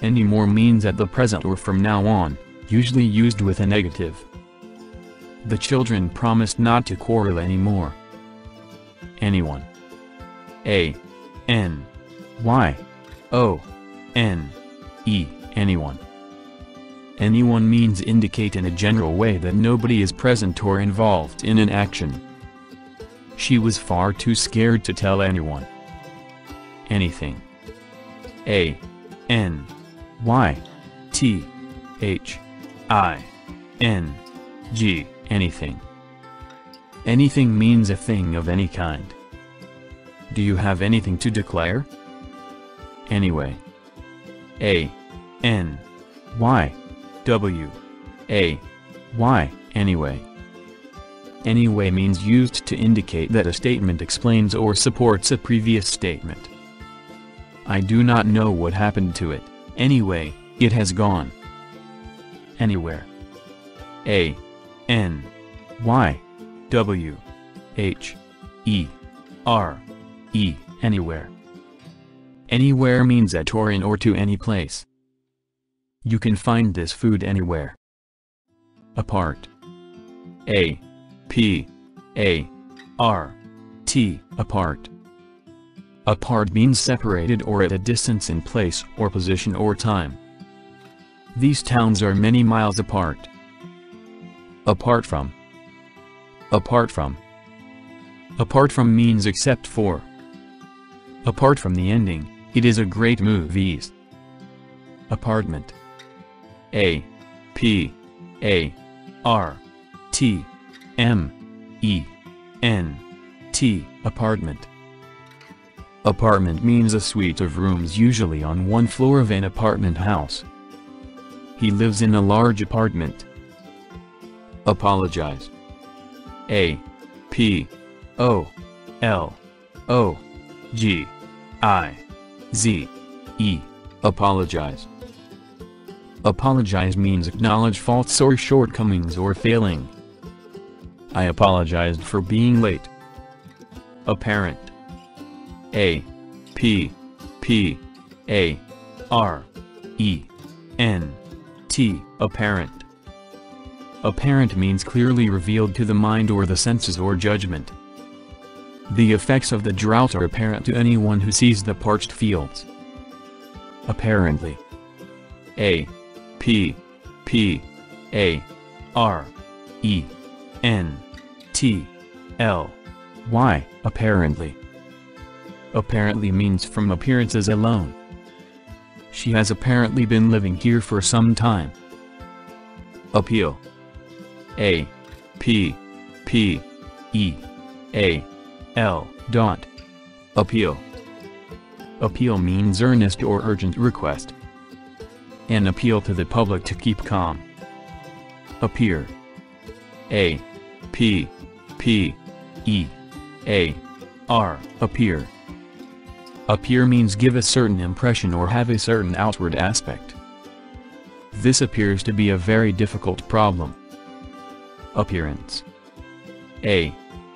Anymore. Anymore means at the present or from now on, usually used with a negative. The children promised not to quarrel anymore. Anyone. A. N. Y. O. N. E. Anyone. Anyone means indicate in a general way that nobody is present or involved in an action. She was far too scared to tell anyone. Anything. A. N. Y. T. H. I. N. G. Anything. Anything means a thing of any kind. Do you have anything to declare? Anyway. A. N. Y. W. A. Y. Anyway. Anyway means used to indicate that a statement explains or supports a previous statement. I do not know what happened to it, anyway, it has gone. Anywhere. A. N. Y. W. H. E. R. E. Anywhere. Anywhere means at or in or to any place. You can find this food anywhere. Apart. A. P. A. R. T. Apart. Apart means separated or at a distance in place or position or time. These towns are many miles apart. Apart from. Apart from. Apart from means except for. Apart from the ending, it is a great movies. Apartment. A. P. A. R. T. M. E. N. T. Apartment. Apartment means a suite of rooms usually on one floor of an apartment house. He lives in a large apartment. Apologize. A. P. O. L. O. G. I. Z. E. Apologize. Apologize means acknowledge faults or shortcomings or failing. I apologized for being late. Apparent. A. P. P. A. R. E. N. T. Apparent. Apparent means clearly revealed to the mind or the senses or judgment. The effects of the drought are apparent to anyone who sees the parched fields. Apparently. A. P. P. A. R. E N T L Y apparently. Apparently means from appearances alone. She has apparently been living here for some time. Appeal. A. P. P. E. A. L. Dot. Appeal. Appeal means earnest or urgent request. An appeal to the public to keep calm. Appear. A. P. P. E. A. R. Appear Appear means give a certain impression or have a certain outward aspect. This appears to be a very difficult problem. Appearance. A.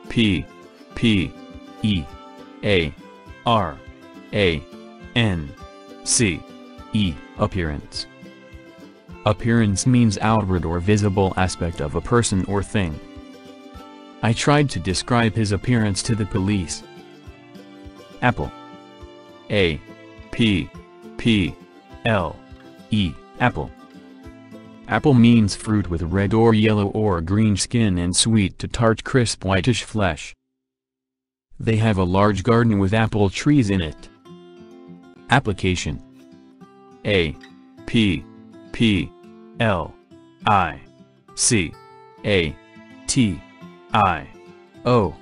P. P. E. A. R. A. N. C. E. Appearance. Appearance means outward or visible aspect of a person or thing. I tried to describe his appearance to the police. Apple a P P L E apple. Apple means fruit with red or yellow or green skin and sweet to tart crisp whitish flesh. They have a large garden with apple trees in it. Application A P P L I C A T I O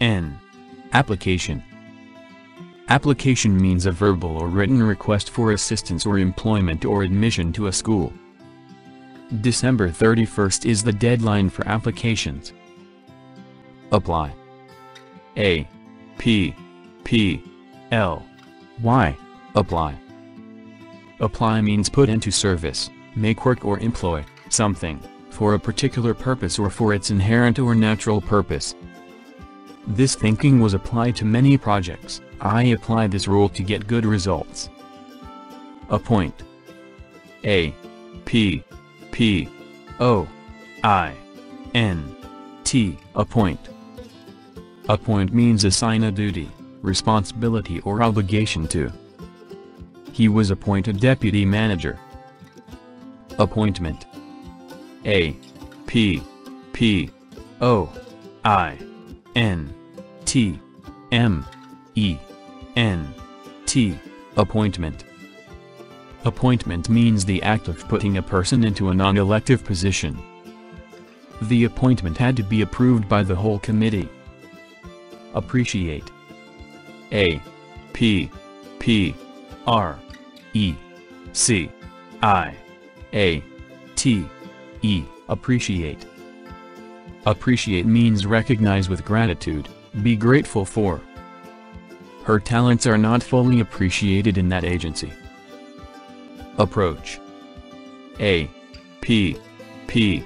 N Application Application means a verbal or written request for assistance or employment or admission to a school. December 31st is the deadline for applications. Apply. A. P. P. L. Y. Apply. Apply means put into service, make work or employ, something, for a particular purpose or for its inherent or natural purpose. This thinking was applied to many projects. I apply this rule to get good results. Appoint. A. P. P. O. I. N. T. Appoint. Appoint means assign a duty, responsibility or obligation to. He was appointed deputy manager. Appointment. A. P. P. O. I. N. T. M. E N T appointment. Appointment means the act of putting a person into a non-elective position. The appointment had to be approved by the whole committee. Appreciate A P P R E C I A T E Appreciate Appreciate means recognize with gratitude, be grateful for. Her talents are not fully appreciated in that agency. Approach. A. P. P.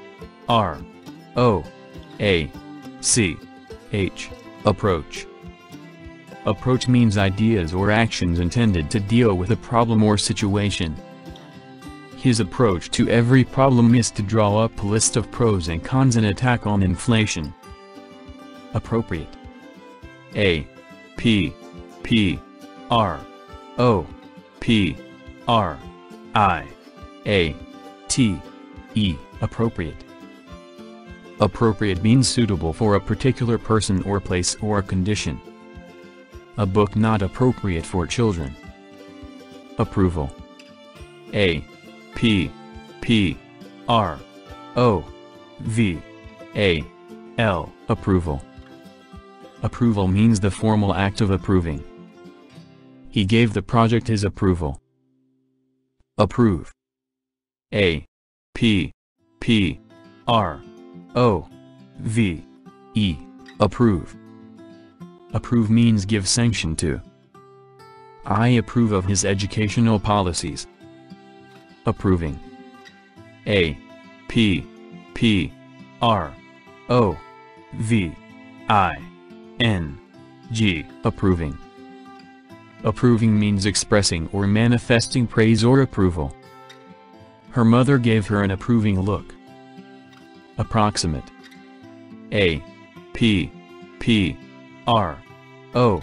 R. O. A. C. H. Approach. Approach means ideas or actions intended to deal with a problem or situation. His approach to every problem is to draw up a list of pros and cons and attack on inflation. Appropriate. A. P P R O P R I A T E appropriate. Appropriate means suitable for a particular person or place or condition. A book not appropriate for children. Approval A P P R O V A L approval. Approval means the formal act of approving. He gave the project his approval. Approve. A. P. P. R. O. V. E. Approve. Approve means give sanction to. I approve of his educational policies. Approving. A. P. P. R. O. V. I. N. G. Approving. Approving means expressing or manifesting praise or approval. Her mother gave her an approving look. Approximate A P P R O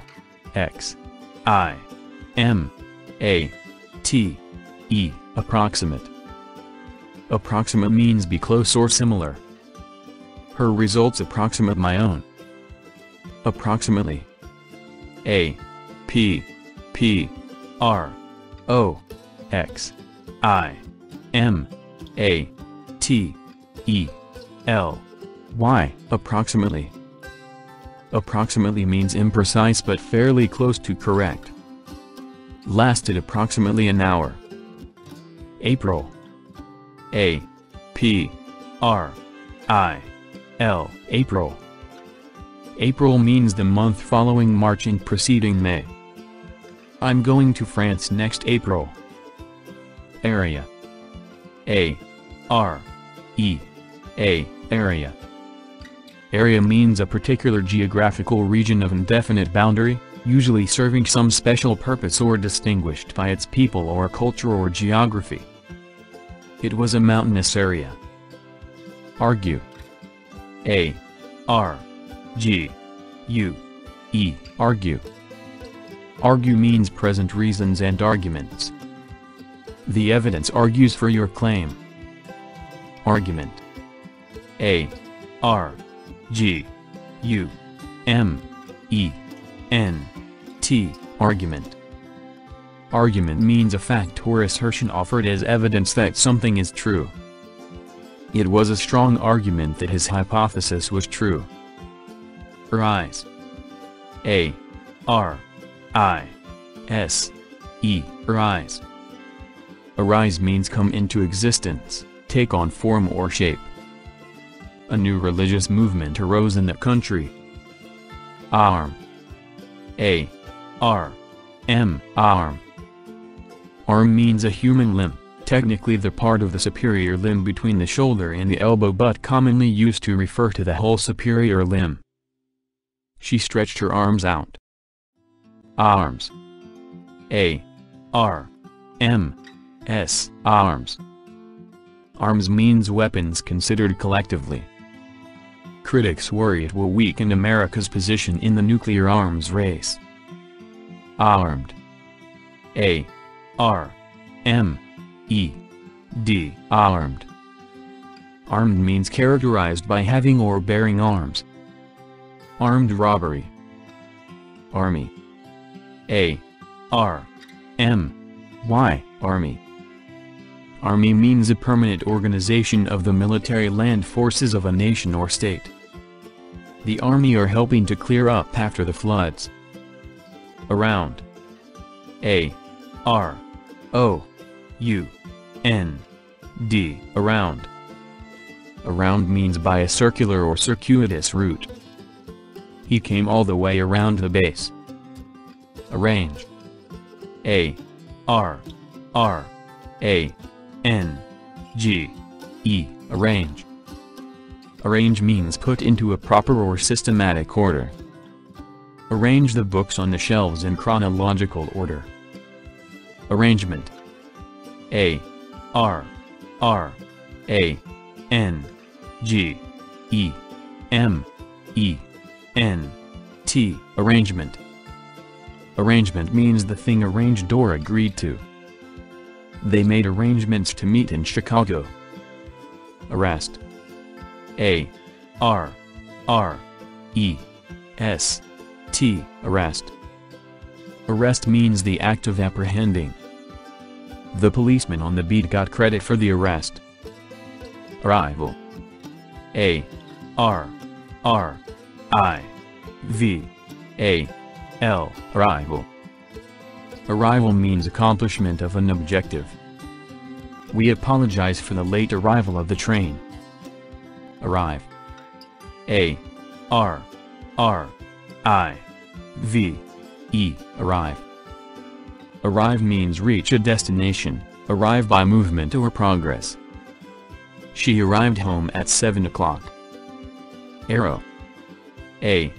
X I M A T E Approximate Approximate means be close or similar. Her results approximate my own. Approximately. A. P. P. R. O. X. I. M. A. T. E. L. Y. Approximately. Approximately means imprecise but fairly close to correct. Lasted approximately an hour. April. A. P. R. I. L. April. April means the month following March and preceding May. I'm going to France next April. Area. A. R. E. A. Area. Area means a particular geographical region of indefinite boundary, usually serving some special purpose or distinguished by its people or culture or geography. It was a mountainous area. Argue. A. R. G. U. E. Argue. Argue means present reasons and arguments. The evidence argues for your claim. Argument. A. R. G. U. M. E. N. T. Argument. Argument means a fact or assertion offered as evidence that something is true. It was a strong argument that his hypothesis was true. Arise. A. R. I. S. E. Arise. Arise means come into existence, take on form or shape. A new religious movement arose in the country. Arm. A. R. M. Arm. Arm means a human limb, technically the part of the superior limb between the shoulder and the elbow but commonly used to refer to the whole superior limb. She stretched her arms out. Arms. A. R. M. S. Arms. Arms means weapons considered collectively. Critics worry it will weaken America's position in the nuclear arms race. Armed. A. R. M. E. D. Armed. Armed means characterized by having or bearing arms. Armed robbery. Army. A. R. M. Y. Army. Army means a permanent organization of the military land forces of a nation or state. The army are helping to clear up after the floods. Around. A. R. O. U. N. D. Around. Around means by a circular or circuitous route. He came all the way around the base. Arrange. A. R. R. A. N. G. E. Arrange. Arrange means put into a proper or systematic order. Arrange the books on the shelves in chronological order. Arrangement. A. R. R. A. N. G. E. M. E. N. T. Arrangement. Arrangement means the thing arranged or agreed to. They made arrangements to meet in Chicago. Arrest. A. R. R. E. S. T. Arrest. Arrest means the act of apprehending. The policeman on the beat got credit for the arrest. Arrival. A. R. R. I. V. A. L. Arrival. Arrival means accomplishment of an objective. We apologize for the late arrival of the train. Arrive. A. R. R. I. V. E. Arrive. Arrive means reach a destination, arrive by movement or progress. She arrived home at 7 o'clock. Arrow. A.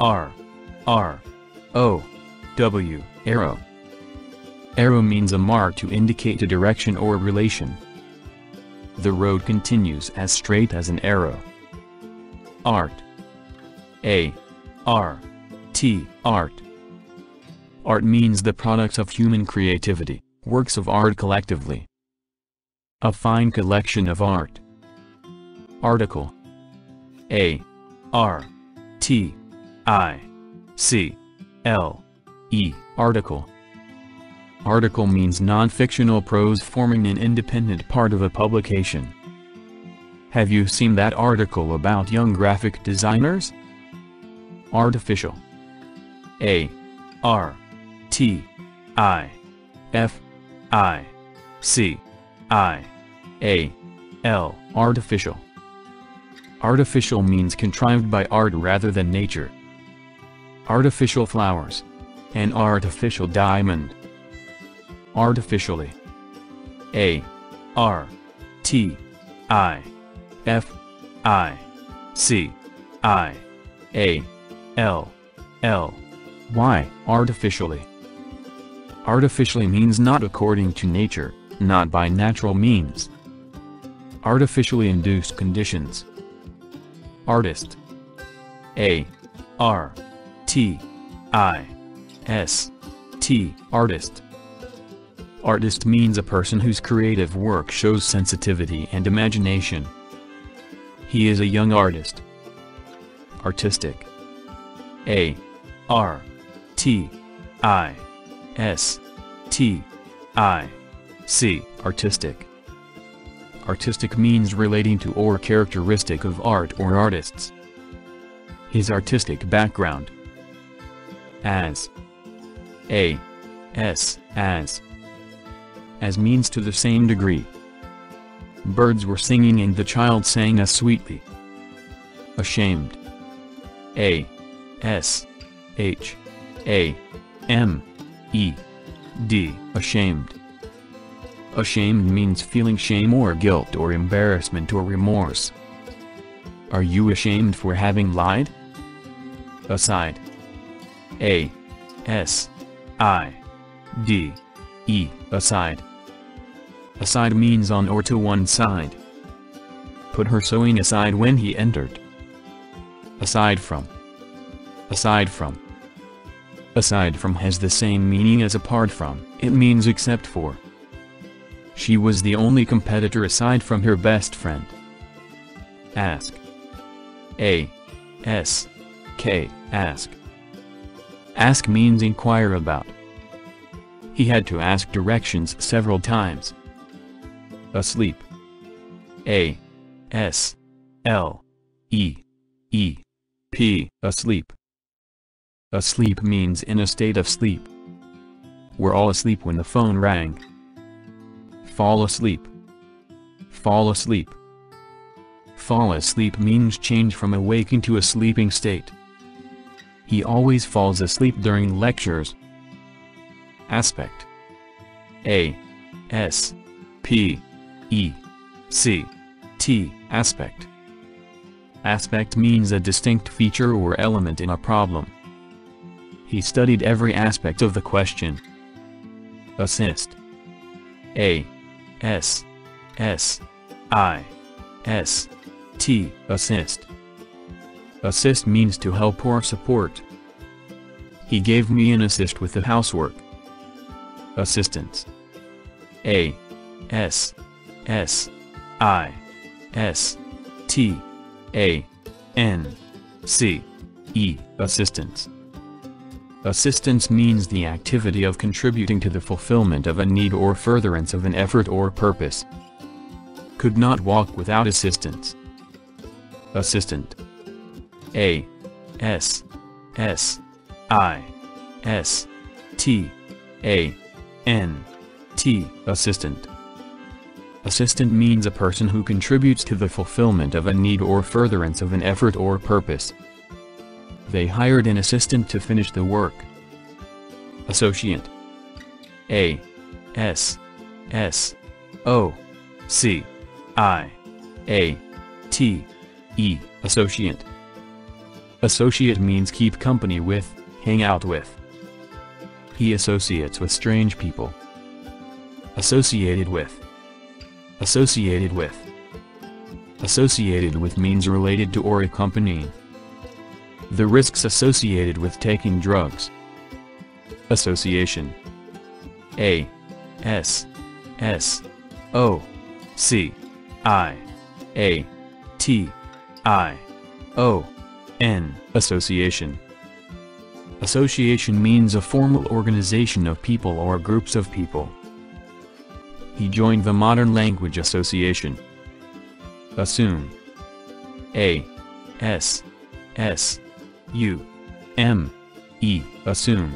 R. R. O. W. Arrow. Arrow means a mark to indicate a direction or relation. The road continues as straight as an arrow. Art. A. R. T. Art. Art means the products of human creativity, works of art collectively. A fine collection of art. Article. A R T I C L E article. Article means non-fictional prose forming an independent part of a publication. Have you seen that article about young graphic designers? Artificial. A R T I F I C I A L artificial. Artificial means contrived by art rather than nature. Artificial flowers. An artificial diamond. Artificially. A R T I F I C I A L L Y artificially. Artificially means not according to nature, not by natural means. Artificially induced conditions. Artist. A. R. T. I. S. T. Artist. Artist means a person whose creative work shows sensitivity and imagination. He is a young artist. Artistic. A. R. T. I. S. T. I. C. Artistic. Artistic means relating to or characteristic of art or artists. His artistic background. As. A. S. As. As means to the same degree. Birds were singing and the child sang as sweetly. Ashamed. A. S. H. A. M. E. D. Ashamed. Ashamed means feeling shame or guilt or embarrassment or remorse. Are you ashamed for having lied? Aside. A. S. I. D. E. Aside. Aside means on or to one side. Put her sewing aside when he entered. Aside from. Aside from. Aside from has the same meaning as apart from, it means except for. She was the only competitor aside from her best friend. Ask. A. S. K. Ask. Ask means inquire about. He had to ask directions several times. Asleep. A. S. L. E. E. P. Asleep. Asleep means in a state of sleep. We're all asleep when the phone rang. Fall asleep. Fall asleep. Fall asleep means change from a waking to a sleeping state. He always falls asleep during lectures. Aspect. A. S. P. E. C. T. Aspect. Aspect means a distinct feature or element in a problem. He studied every aspect of the question. Assist. A. S. S. I. S. T. Assist. Assist means to help or support. He gave me an assist with the housework. Assistance. A. S. S. I. S. T. A. N. C. E. Assistance. Assistance means the activity of contributing to the fulfillment of a need or furtherance of an effort or purpose. Could not walk without assistance. Assistant. A. S. S. I. S. T. A. N. T. Assistant. Assistant means a person who contributes to the fulfillment of a need or furtherance of an effort or purpose. They hired an assistant to finish the work. Associate. A. S. S. O. C. I. A. T. E. Associate. Associate means keep company with, hang out with. He associates with strange people. Associated with. Associated with. Associated with means related to or accompanying. The risks associated with taking drugs. Association. A. S. S. O. C. I. A. T. I. O. N. Association. Association means a formal organization of people or groups of people. He joined the Modern Language Association. Assume. A. S. S. U. M. E. Assume.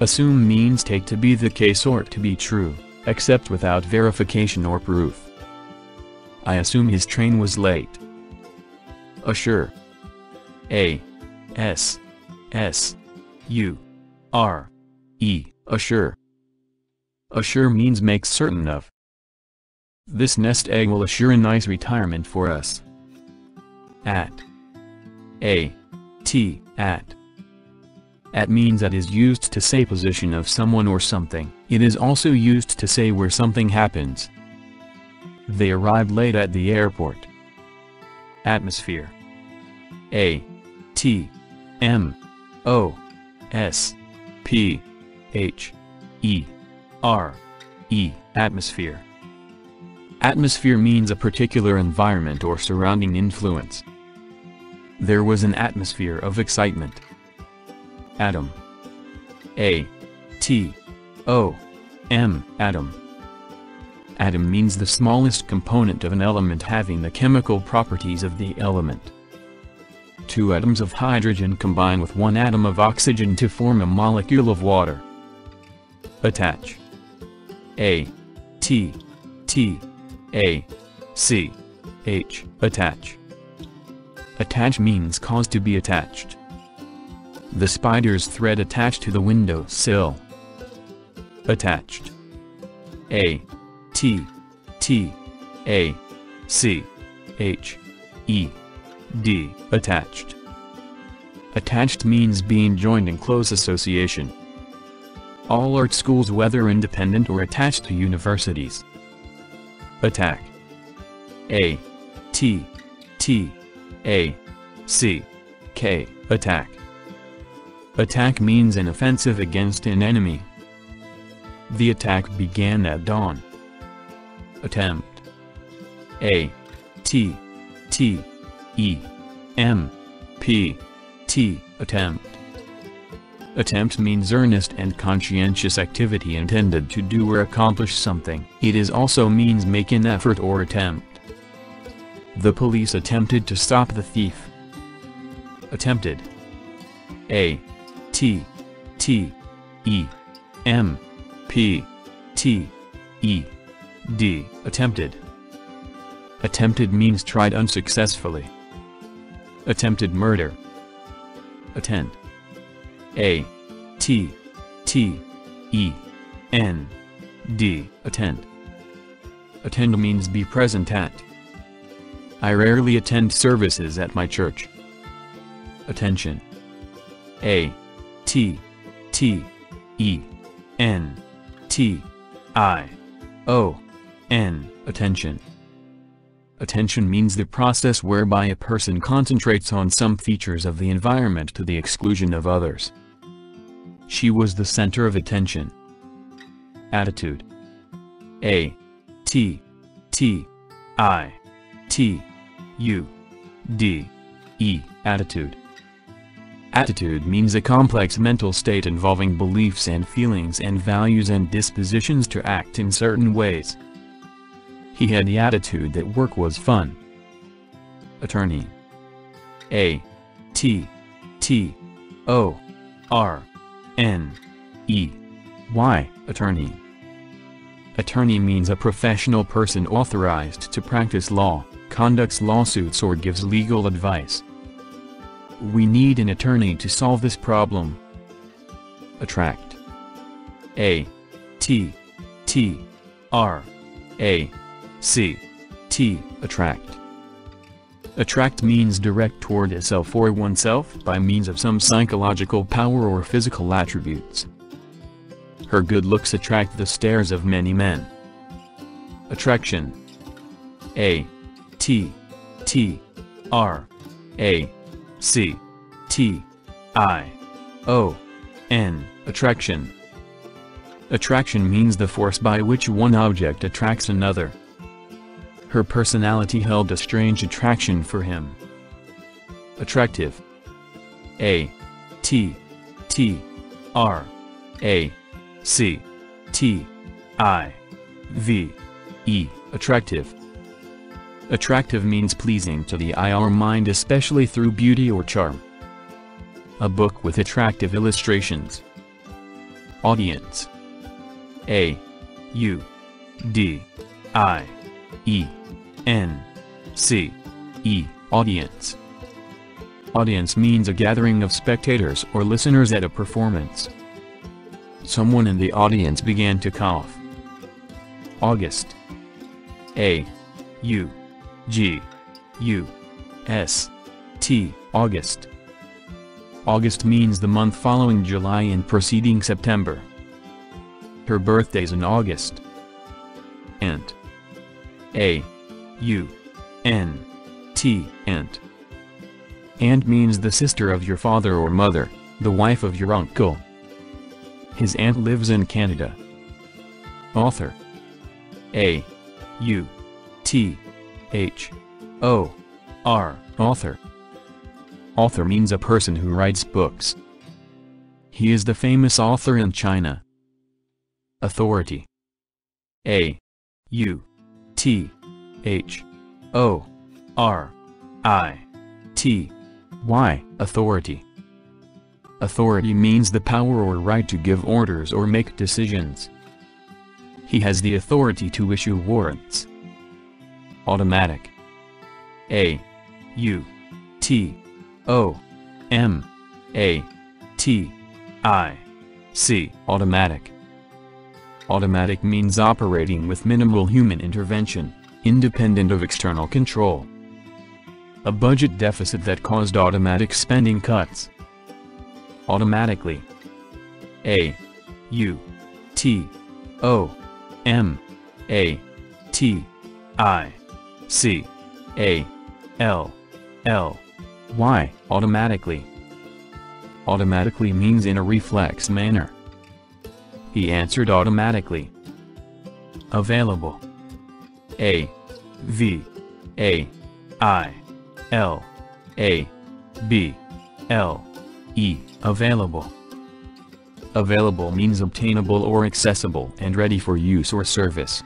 Assume means take to be the case or to be true, except without verification or proof. I assume his train was late. Assure. A. S. S. U. R. E. Assure. Assure means make certain of. This nest egg will assure a nice retirement for us. At. A. T. At. At means that is used to say position of someone or something. It is also used to say where something happens. They arrived late at the airport. Atmosphere. A. T. M. O. S. P. H. E. R. E. Atmosphere. Atmosphere means a particular environment or surrounding influence. There was an atmosphere of excitement. Atom. A. T. O. M. Atom. Atom means the smallest component of an element having the chemical properties of the element. Two atoms of hydrogen combine with one atom of oxygen to form a molecule of water. Attach. A. T. T. A. C. H. Attach. Attach means cause to be attached. The spider's thread attached to the window sill. Attached. A. T. T. A. C. H. E. D. Attached. Attached means being joined in close association. All art schools whether independent or attached to universities. Attack. A. T. T. A. C. K. Attack. Attack means an offensive against an enemy. The attack began at dawn. Attempt. A. T. T. E. M. P. T. Attempt. Attempt means earnest and conscientious activity intended to do or accomplish something. It is also means make an effort or attempt. The police attempted to stop the thief. Attempted. A. T. T. E. M. P. T. E. D. Attempted. Attempted means tried unsuccessfully. Attempted murder. Attend. A. T. T. E. N. D. Attend. Attend means be present at. I rarely attend services at my church. Attention. A. T. T. E. N. T. I. O. N. Attention. Attention means the process whereby a person concentrates on some features of the environment to the exclusion of others. She was the center of attention. Attitude. A. T. T. I. T. U. D. E. Attitude. Attitude means a complex mental state involving beliefs and feelings and values and dispositions to act in certain ways. He had the attitude that work was fun. Attorney. A. T. T. O. R. N. E. Y. Attorney. Attorney means a professional person authorized to practice law, conducts lawsuits or gives legal advice. We need an attorney to solve this problem. Attract. A. T. T. R. A. C. T. Attract. Attract means direct toward itself or oneself by means of some psychological power or physical attributes. Her good looks attract the stares of many men. Attraction. A. T. T. R. A. C. T. I. O. N. Attraction. Attraction means the force by which one object attracts another. Her personality held a strange attraction for him. attractive. A. T. T. R. A. C. T. I. V. E. Attractive. Attractive means pleasing to the eye or mind especially through beauty or charm. A book with attractive illustrations. Audience. A. U. D. I. E. N. C. E. Audience. Audience means a gathering of spectators or listeners at a performance. Someone in the audience began to cough. August. A. U. G. U. S. T. August. August means the month following July and preceding September. Her birthday's in August. And. A. U. N. T. Ant. Aunt means the sister of your father or mother, the wife of your uncle. His aunt lives in Canada. Author. A. U. T. H. O. R. Author. Author means a person who writes books. He is the famous author in China. Authority. A. U. T. H. O. R. I. T. Y. Authority. Authority means the power or right to give orders or make decisions. He has the authority to issue warrants. Automatic. A. U. T. O. M. A. T. I. C. Automatic. Automatic means operating with minimal human intervention, independent of external control. A budget deficit that caused automatic spending cuts. Automatically. A. U. T. O. M. A. T. I. C. A. L. L. Y. Automatically. Automatically means in a reflex manner. He answered automatically. Available. A. V. A. I. L. A. B. L. E. Available. Available means obtainable or accessible and ready for use or service.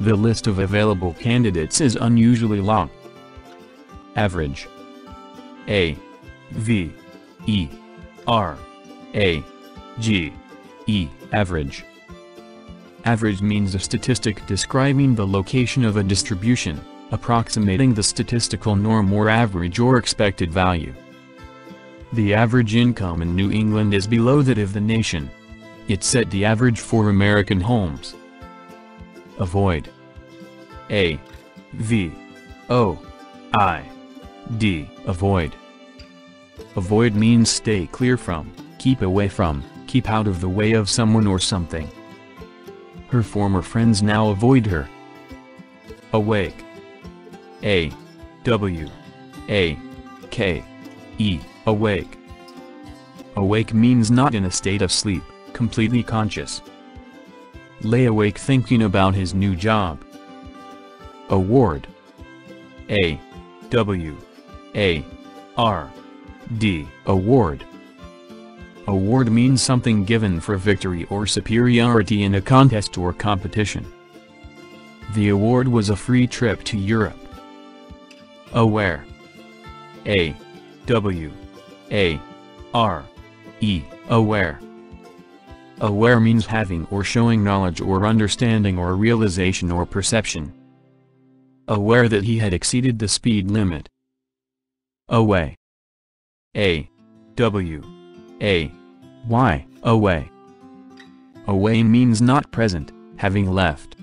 The list of available candidates is unusually long. Average. A. V. E. R. A. G. E. Average. Average means a statistic describing the location of a distribution, approximating the statistical norm or average or expected value. The average income in New England is below that of the nation. It set the average for American homes. Avoid. A. V. O. I. D. Avoid. Avoid means stay clear from, keep away from, keep out of the way of someone or something. Her former friends now avoid her. Awake. A. W. A. K. E. Awake. Awake means not in a state of sleep, completely conscious. Lay awake thinking about his new job. Award. A. W. A. R. D. Award. Award means something given for victory or superiority in a contest or competition. The award was a free trip to Europe. Aware. A. W. A. R. E. Aware. Aware means having or showing knowledge or understanding or realization or perception. Aware that he had exceeded the speed limit. Away. A. W. A. Y. Away. Away means not present, having left.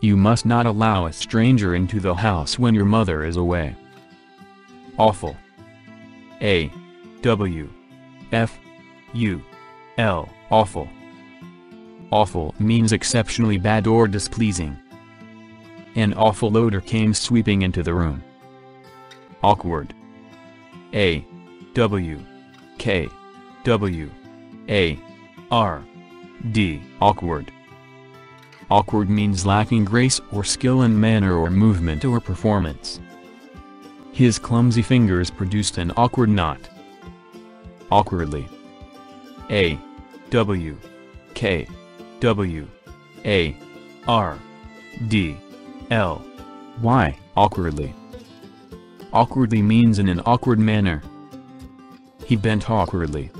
You must not allow a stranger into the house when your mother is away. Awful. A. W. F. U. L. Awful. Awful means exceptionally bad or displeasing. An awful odor came sweeping into the room. Awkward. A. W. K. W. A. R. D. Awkward. Awkward means lacking grace or skill in manner or movement or performance. His clumsy fingers produced an awkward knot. Awkwardly. A. W. K. W. A. R. D. L. Y. Awkwardly. Awkwardly means in an awkward manner. He bent awkwardly.